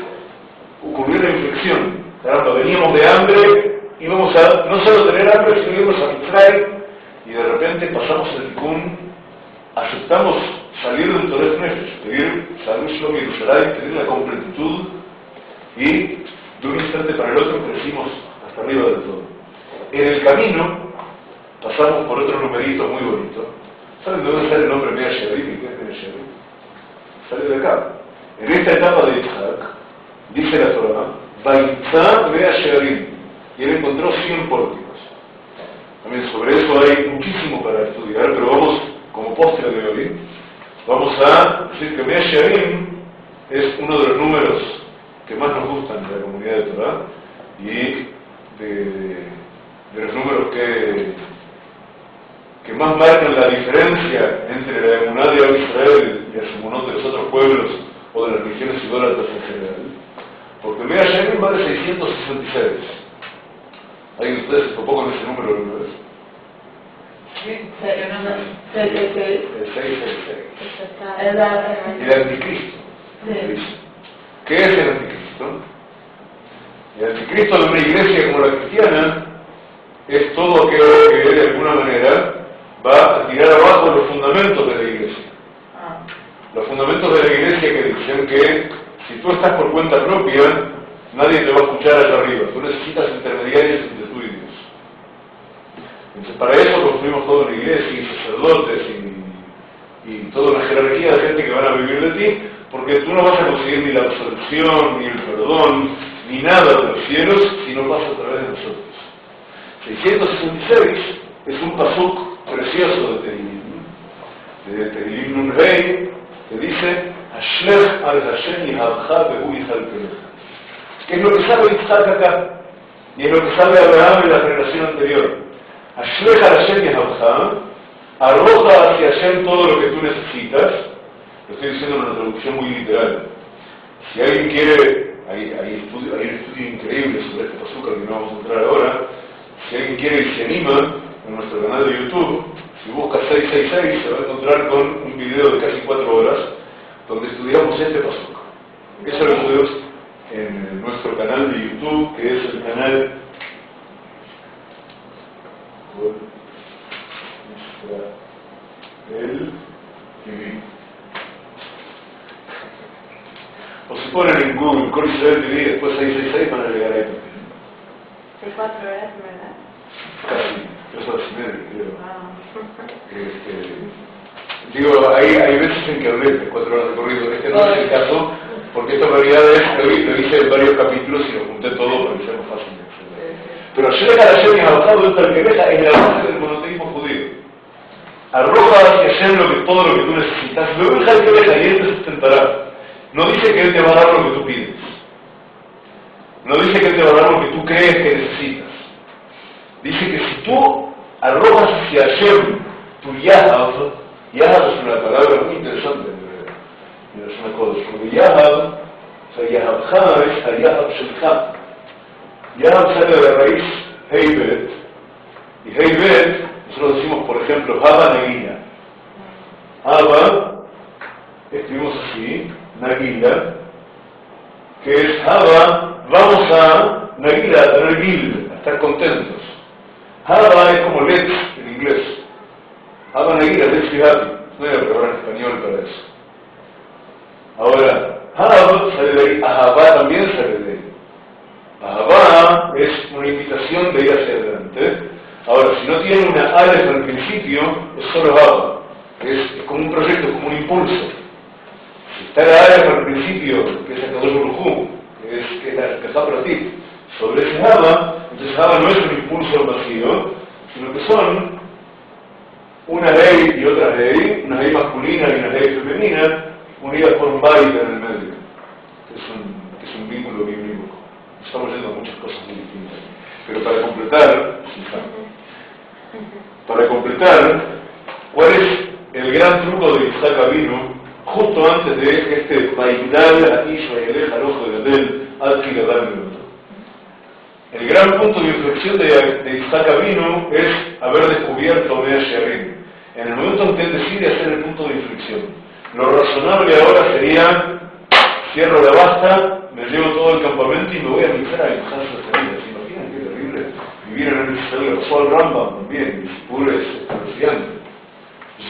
ocurrió una inflexión. Caramba, veníamos de hambre, íbamos a no solo tener hambre, sino íbamos a Mitzray, y de repente pasamos el tikkun, aceptamos salir del Torres Nefesh, pedir salud Shalom Yerushalayim, pedir la completitud, y de un instante para el otro crecimos hasta arriba del todo. En el camino pasamos por otro numerito muy bonito. ¿Saben de dónde sale el nombre Mea Shearim y qué es Mea? Sale de acá. En esta etapa de Isaac, dice la Torah, Baitzá Mea y él encontró 100 pórticos. También sobre eso hay muchísimo para estudiar, pero vamos, como postre de hoy, vamos a decir que Mea Shearim es uno de los números que más nos gustan de la comunidad de Torah y de los números que, que más marcan la diferencia entre la emuná de Israel y el sumonón de los otros pueblos o de las religiones idólatras en general. Porque Mea Shemin va de 666. ¿Alguien de ustedes se topó ese número alguna vez? El 666. El anticristo. ¿Qué es el anticristo? El anticristo de una iglesia como la cristiana es todo aquello que de alguna manera va a tirar abajo los fundamentos de la iglesia. Los fundamentos de la iglesia que dicen que si tú estás por cuenta propia, nadie te va a escuchar allá arriba. Tú necesitas intermediarios entre tú y Dios. Para eso construimos toda una iglesia y sacerdotes y, toda una jerarquía de gente que van a vivir de ti, porque tú no vas a conseguir ni la absolución, ni el perdón, ni nada de los cielos si no pasa a través de nosotros. 666 es un pasuk precioso de Tehilim, de Tehilim Nunrei, que dice, Ashlech al Hashem y behu que es lo que sabe Isaac acá, y es lo que sabe Abraham en la generación anterior. Ashlech al Hashem y arroja hacia Hashem todo lo que tú necesitas, lo estoy diciendo en una traducción muy literal. Si alguien quiere, hay, hay, estudio, hay un estudio increíble sobre este pasuk que no vamos a entrar ahora, si alguien quiere y se anima, en nuestro canal de YouTube, si busca 666 se va a encontrar con un video de casi cuatro horas donde estudiamos este paso. Eso lo estudiamos en nuestro canal de YouTube, que es el canal el TV. O si ponen en Google Core Israel TV después 666 van a llegar ahí. De cuatro horas, ¿verdad? Casi, tres horas y media, creo. Ah. Este, digo, hay, hay veces en que hablé de cuatro horas de corrido. Este no es el caso, porque esta realidad es, lo, hice en varios capítulos y lo junté todo para que sea más fácil. Pero a Hashem y avanzado dentro del que es la base del monoteísmo judío. Arroja hacia Hashem lo que, todo lo que tú necesitas. Luego deja el que y él te sustentará. No dice que él te va a dar lo que tú pides. No dice que te va a dar lo que tú crees que necesitas. Dice que si tú arrojas hacia Hashem tu Yahab, Yahab es una palabra muy interesante es una cosa, porque Yahab, o sea, Yahabja es Yahab Shelcha. Yahab sale de la raíz Heibet, y Heibet, nosotros decimos, por ejemplo, Haba Nagila. Haba, escribimos así, Nagila, que es Haba vamos a Nagila, a tener gil, a estar contentos. Haba es como let's en inglés. Haba Nagila, let's be happy. No hay palabra en español para eso. Ahora, Hab sale de ahí, Ahabá también sale de ahí. Ahabá es una invitación de ir hacia adelante. Ahora, si no tiene una Aleph al principio, es solo Haba. Es, es como un proyecto, como un impulso. Si está la área al principio, que es el Kadosh que es, que es la que para ti, sobre ese Haba, entonces Haba no es un impulso vacío, sino que son una ley y otra ley, una ley masculina y una ley femenina, unidas por un baile en el medio, es un, es un vínculo bíblico. Estamos a muchas cosas muy distintas. Pero para completar, para completar, ¿cuál es el gran truco de Isaac Abino justo antes de este Baidal a Israel al ojo de Adel, al El gran punto de inflexión de, de Isaac Abino es haber descubierto Mea Sherim. En el momento en que él decide hacer el punto de inflexión. Lo razonable ahora sería, cierro la basta, me llevo todo el campamento y me voy a mixar a dibujar sus heridas. ¿Se imaginan qué terrible? Vivir en el Israel, pasó al Rambam también, es escalofriante.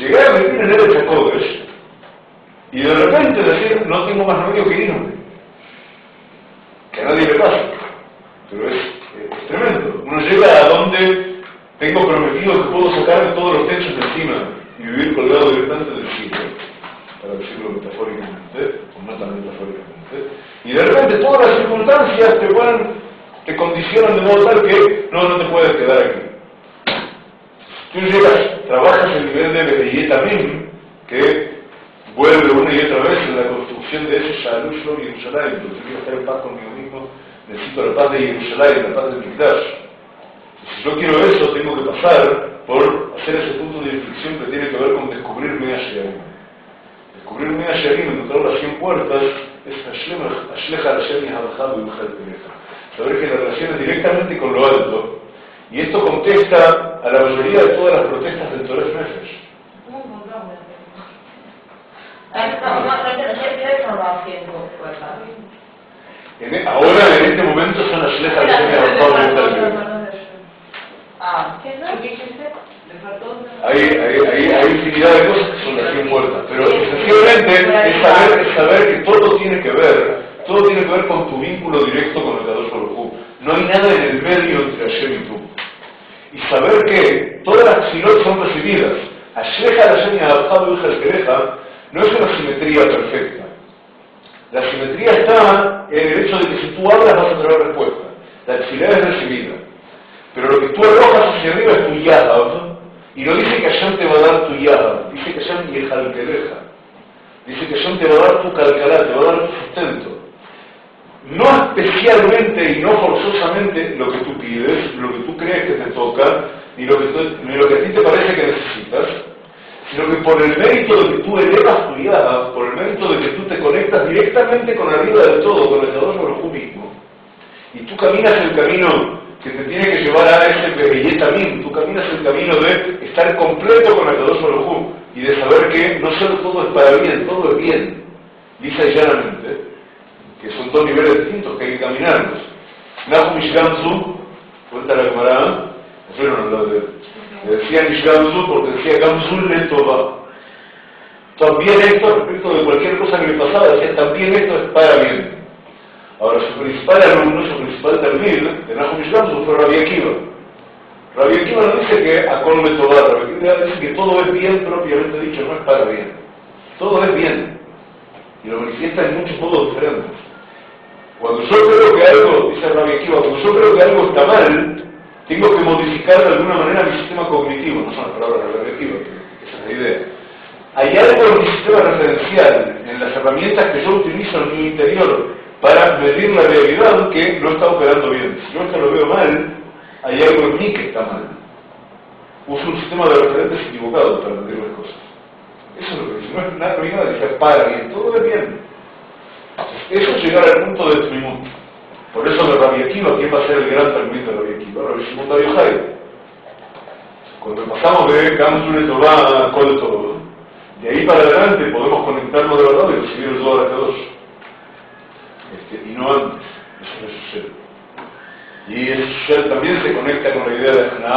Llegar a vivir en el Kodesh y de repente decir, no tengo más remedio que irme. Que a nadie le pase. Pero es, es tremendo. Uno llega a donde tengo prometido que puedo sacarme todos los techos de encima y vivir colgado directamente del cielo, para decirlo metafóricamente, o no tan metafóricamente, y de repente todas las circunstancias te ponen, te condicionan de modo tal que no, no te puedes quedar aquí. Tú llegas, trabajas el nivel de belleza mismo, que vuelve una y otra vez en la construcción de ese Shalush y Jerusalén, porque quiero estar en paz conmigo mismo, necesito la paz de Jerusalén, la paz de Mikdash. Si yo quiero eso, tengo que pasar por hacer ese punto de inflexión que tiene que ver con descubrirme a Sherim. Descubrirme a Sherim, encontrar las 100 puertas, es Ashleja Hashem Saber que la relación es directamente con lo alto. Y esto contesta a la mayoría de todas las protestas del Torres Nefesh. Ahora, en este momento, son las Shleja Hashem y Ah, hay, hay, hay, hay, infinidad de cosas que son las 100 puertas, pero esencialmente es saber, es saber que todo tiene que ver, todo tiene que ver con tu vínculo directo con el Kadosh Baruj No hay nada en el medio entre Hashem y tú. Y saber que todas las silot son recibidas. Ashleja Hashem y Adaptado y Kereja no es una simetría perfecta. La simetría está en el hecho de que si tú hablas vas a tener respuesta. La actividad es recibida. Pero lo que tú arrojas hacia arriba es tu yahab, y no dice que Hashem te va a dar tu yahab, dice que Hashem deja. Dice que Hashem te va a dar tu calcalá, te va a dar tu sustento. No especialmente y no forzosamente lo que tú pides, lo que tú crees que te toca, ni lo que, a ti te parece que necesitas, sino que por el mérito de que tú elevas tu yahab, por el mérito de que tú te conectas directamente con arriba del todo, con el Dador mismo, y tú caminas el camino que te tiene que llevar a ese también. Tú caminas el camino de estar completo con el Kadosh Baruj y de saber que no solo todo es para bien, todo es bien, lisa y llanamente, que son dos niveles distintos que hay que caminarlos. Nahum Ishgamzu, cuenta la camarada, Le decía Ishgamzu porque decía Gamzul Letova. También esto, respecto de cualquier cosa que le pasaba, decía también esto es para bien. Ahora, su principal alumno, su principal termil de Nahum Ishlam fue Rabbi Akiva. Rabbi Akiva no dice que a me tobar, Rabbi Akiva dice que todo es bien propiamente dicho, no es para bien. Todo es bien. Y lo manifiesta en muchos modos diferentes. Cuando yo creo que algo, dice Rabbi Akiva, cuando yo creo que algo está mal, tengo que modificar de alguna manera mi sistema cognitivo. No son las palabras de Rabbi Akiva, esa es la idea. Hay algo en mi sistema referencial, en las herramientas que yo utilizo en mi interior, para medir la realidad que no está operando bien. Si yo esto lo veo mal, hay algo en mí que está mal. Uso un sistema de referentes equivocado para medir las cosas. Eso es lo que dice. No es nada, no hay nada que para bien, todo es bien. Eso es llegar al punto de Trimut. Por eso de Rabbi Akiva, ¿quién va a ser el gran termino de Rabbi Akiva? Rabbi Shimon Yochai. Cuando pasamos de Gamsule Torah a Kol de ahí para adelante podemos conectarnos de verdad y recibir el Zohar Kadosh este, y no antes. Eso es sucede. Y eso también se conecta con la idea de la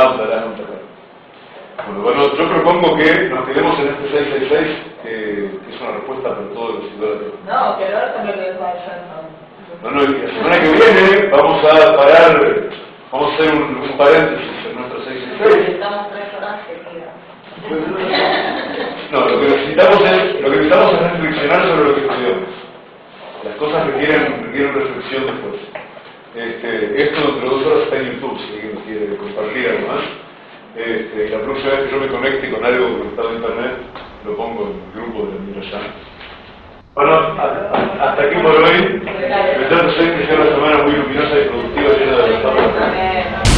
bueno, bueno, yo propongo que nos quedemos en este 666, que es una respuesta para todos los ciudadanos. No, que ahora también lo dejo No, no, y la semana que viene vamos a parar, vamos a hacer un, un paréntesis en nuestro 666. Necesitamos tres horas No, lo que necesitamos es, lo que necesitamos es reflexionar sobre lo que estudiamos. Las cosas requieren, requieren reflexión después. Este, esto dentro de dos horas está en YouTube, si alguien quiere compartir además. Este, la próxima vez que yo me conecte con algo conectado a internet, lo pongo en el grupo de Mirayán. Bueno, hasta aquí por hoy. Me trata de que sea una semana muy luminosa y productiva llena de verdad.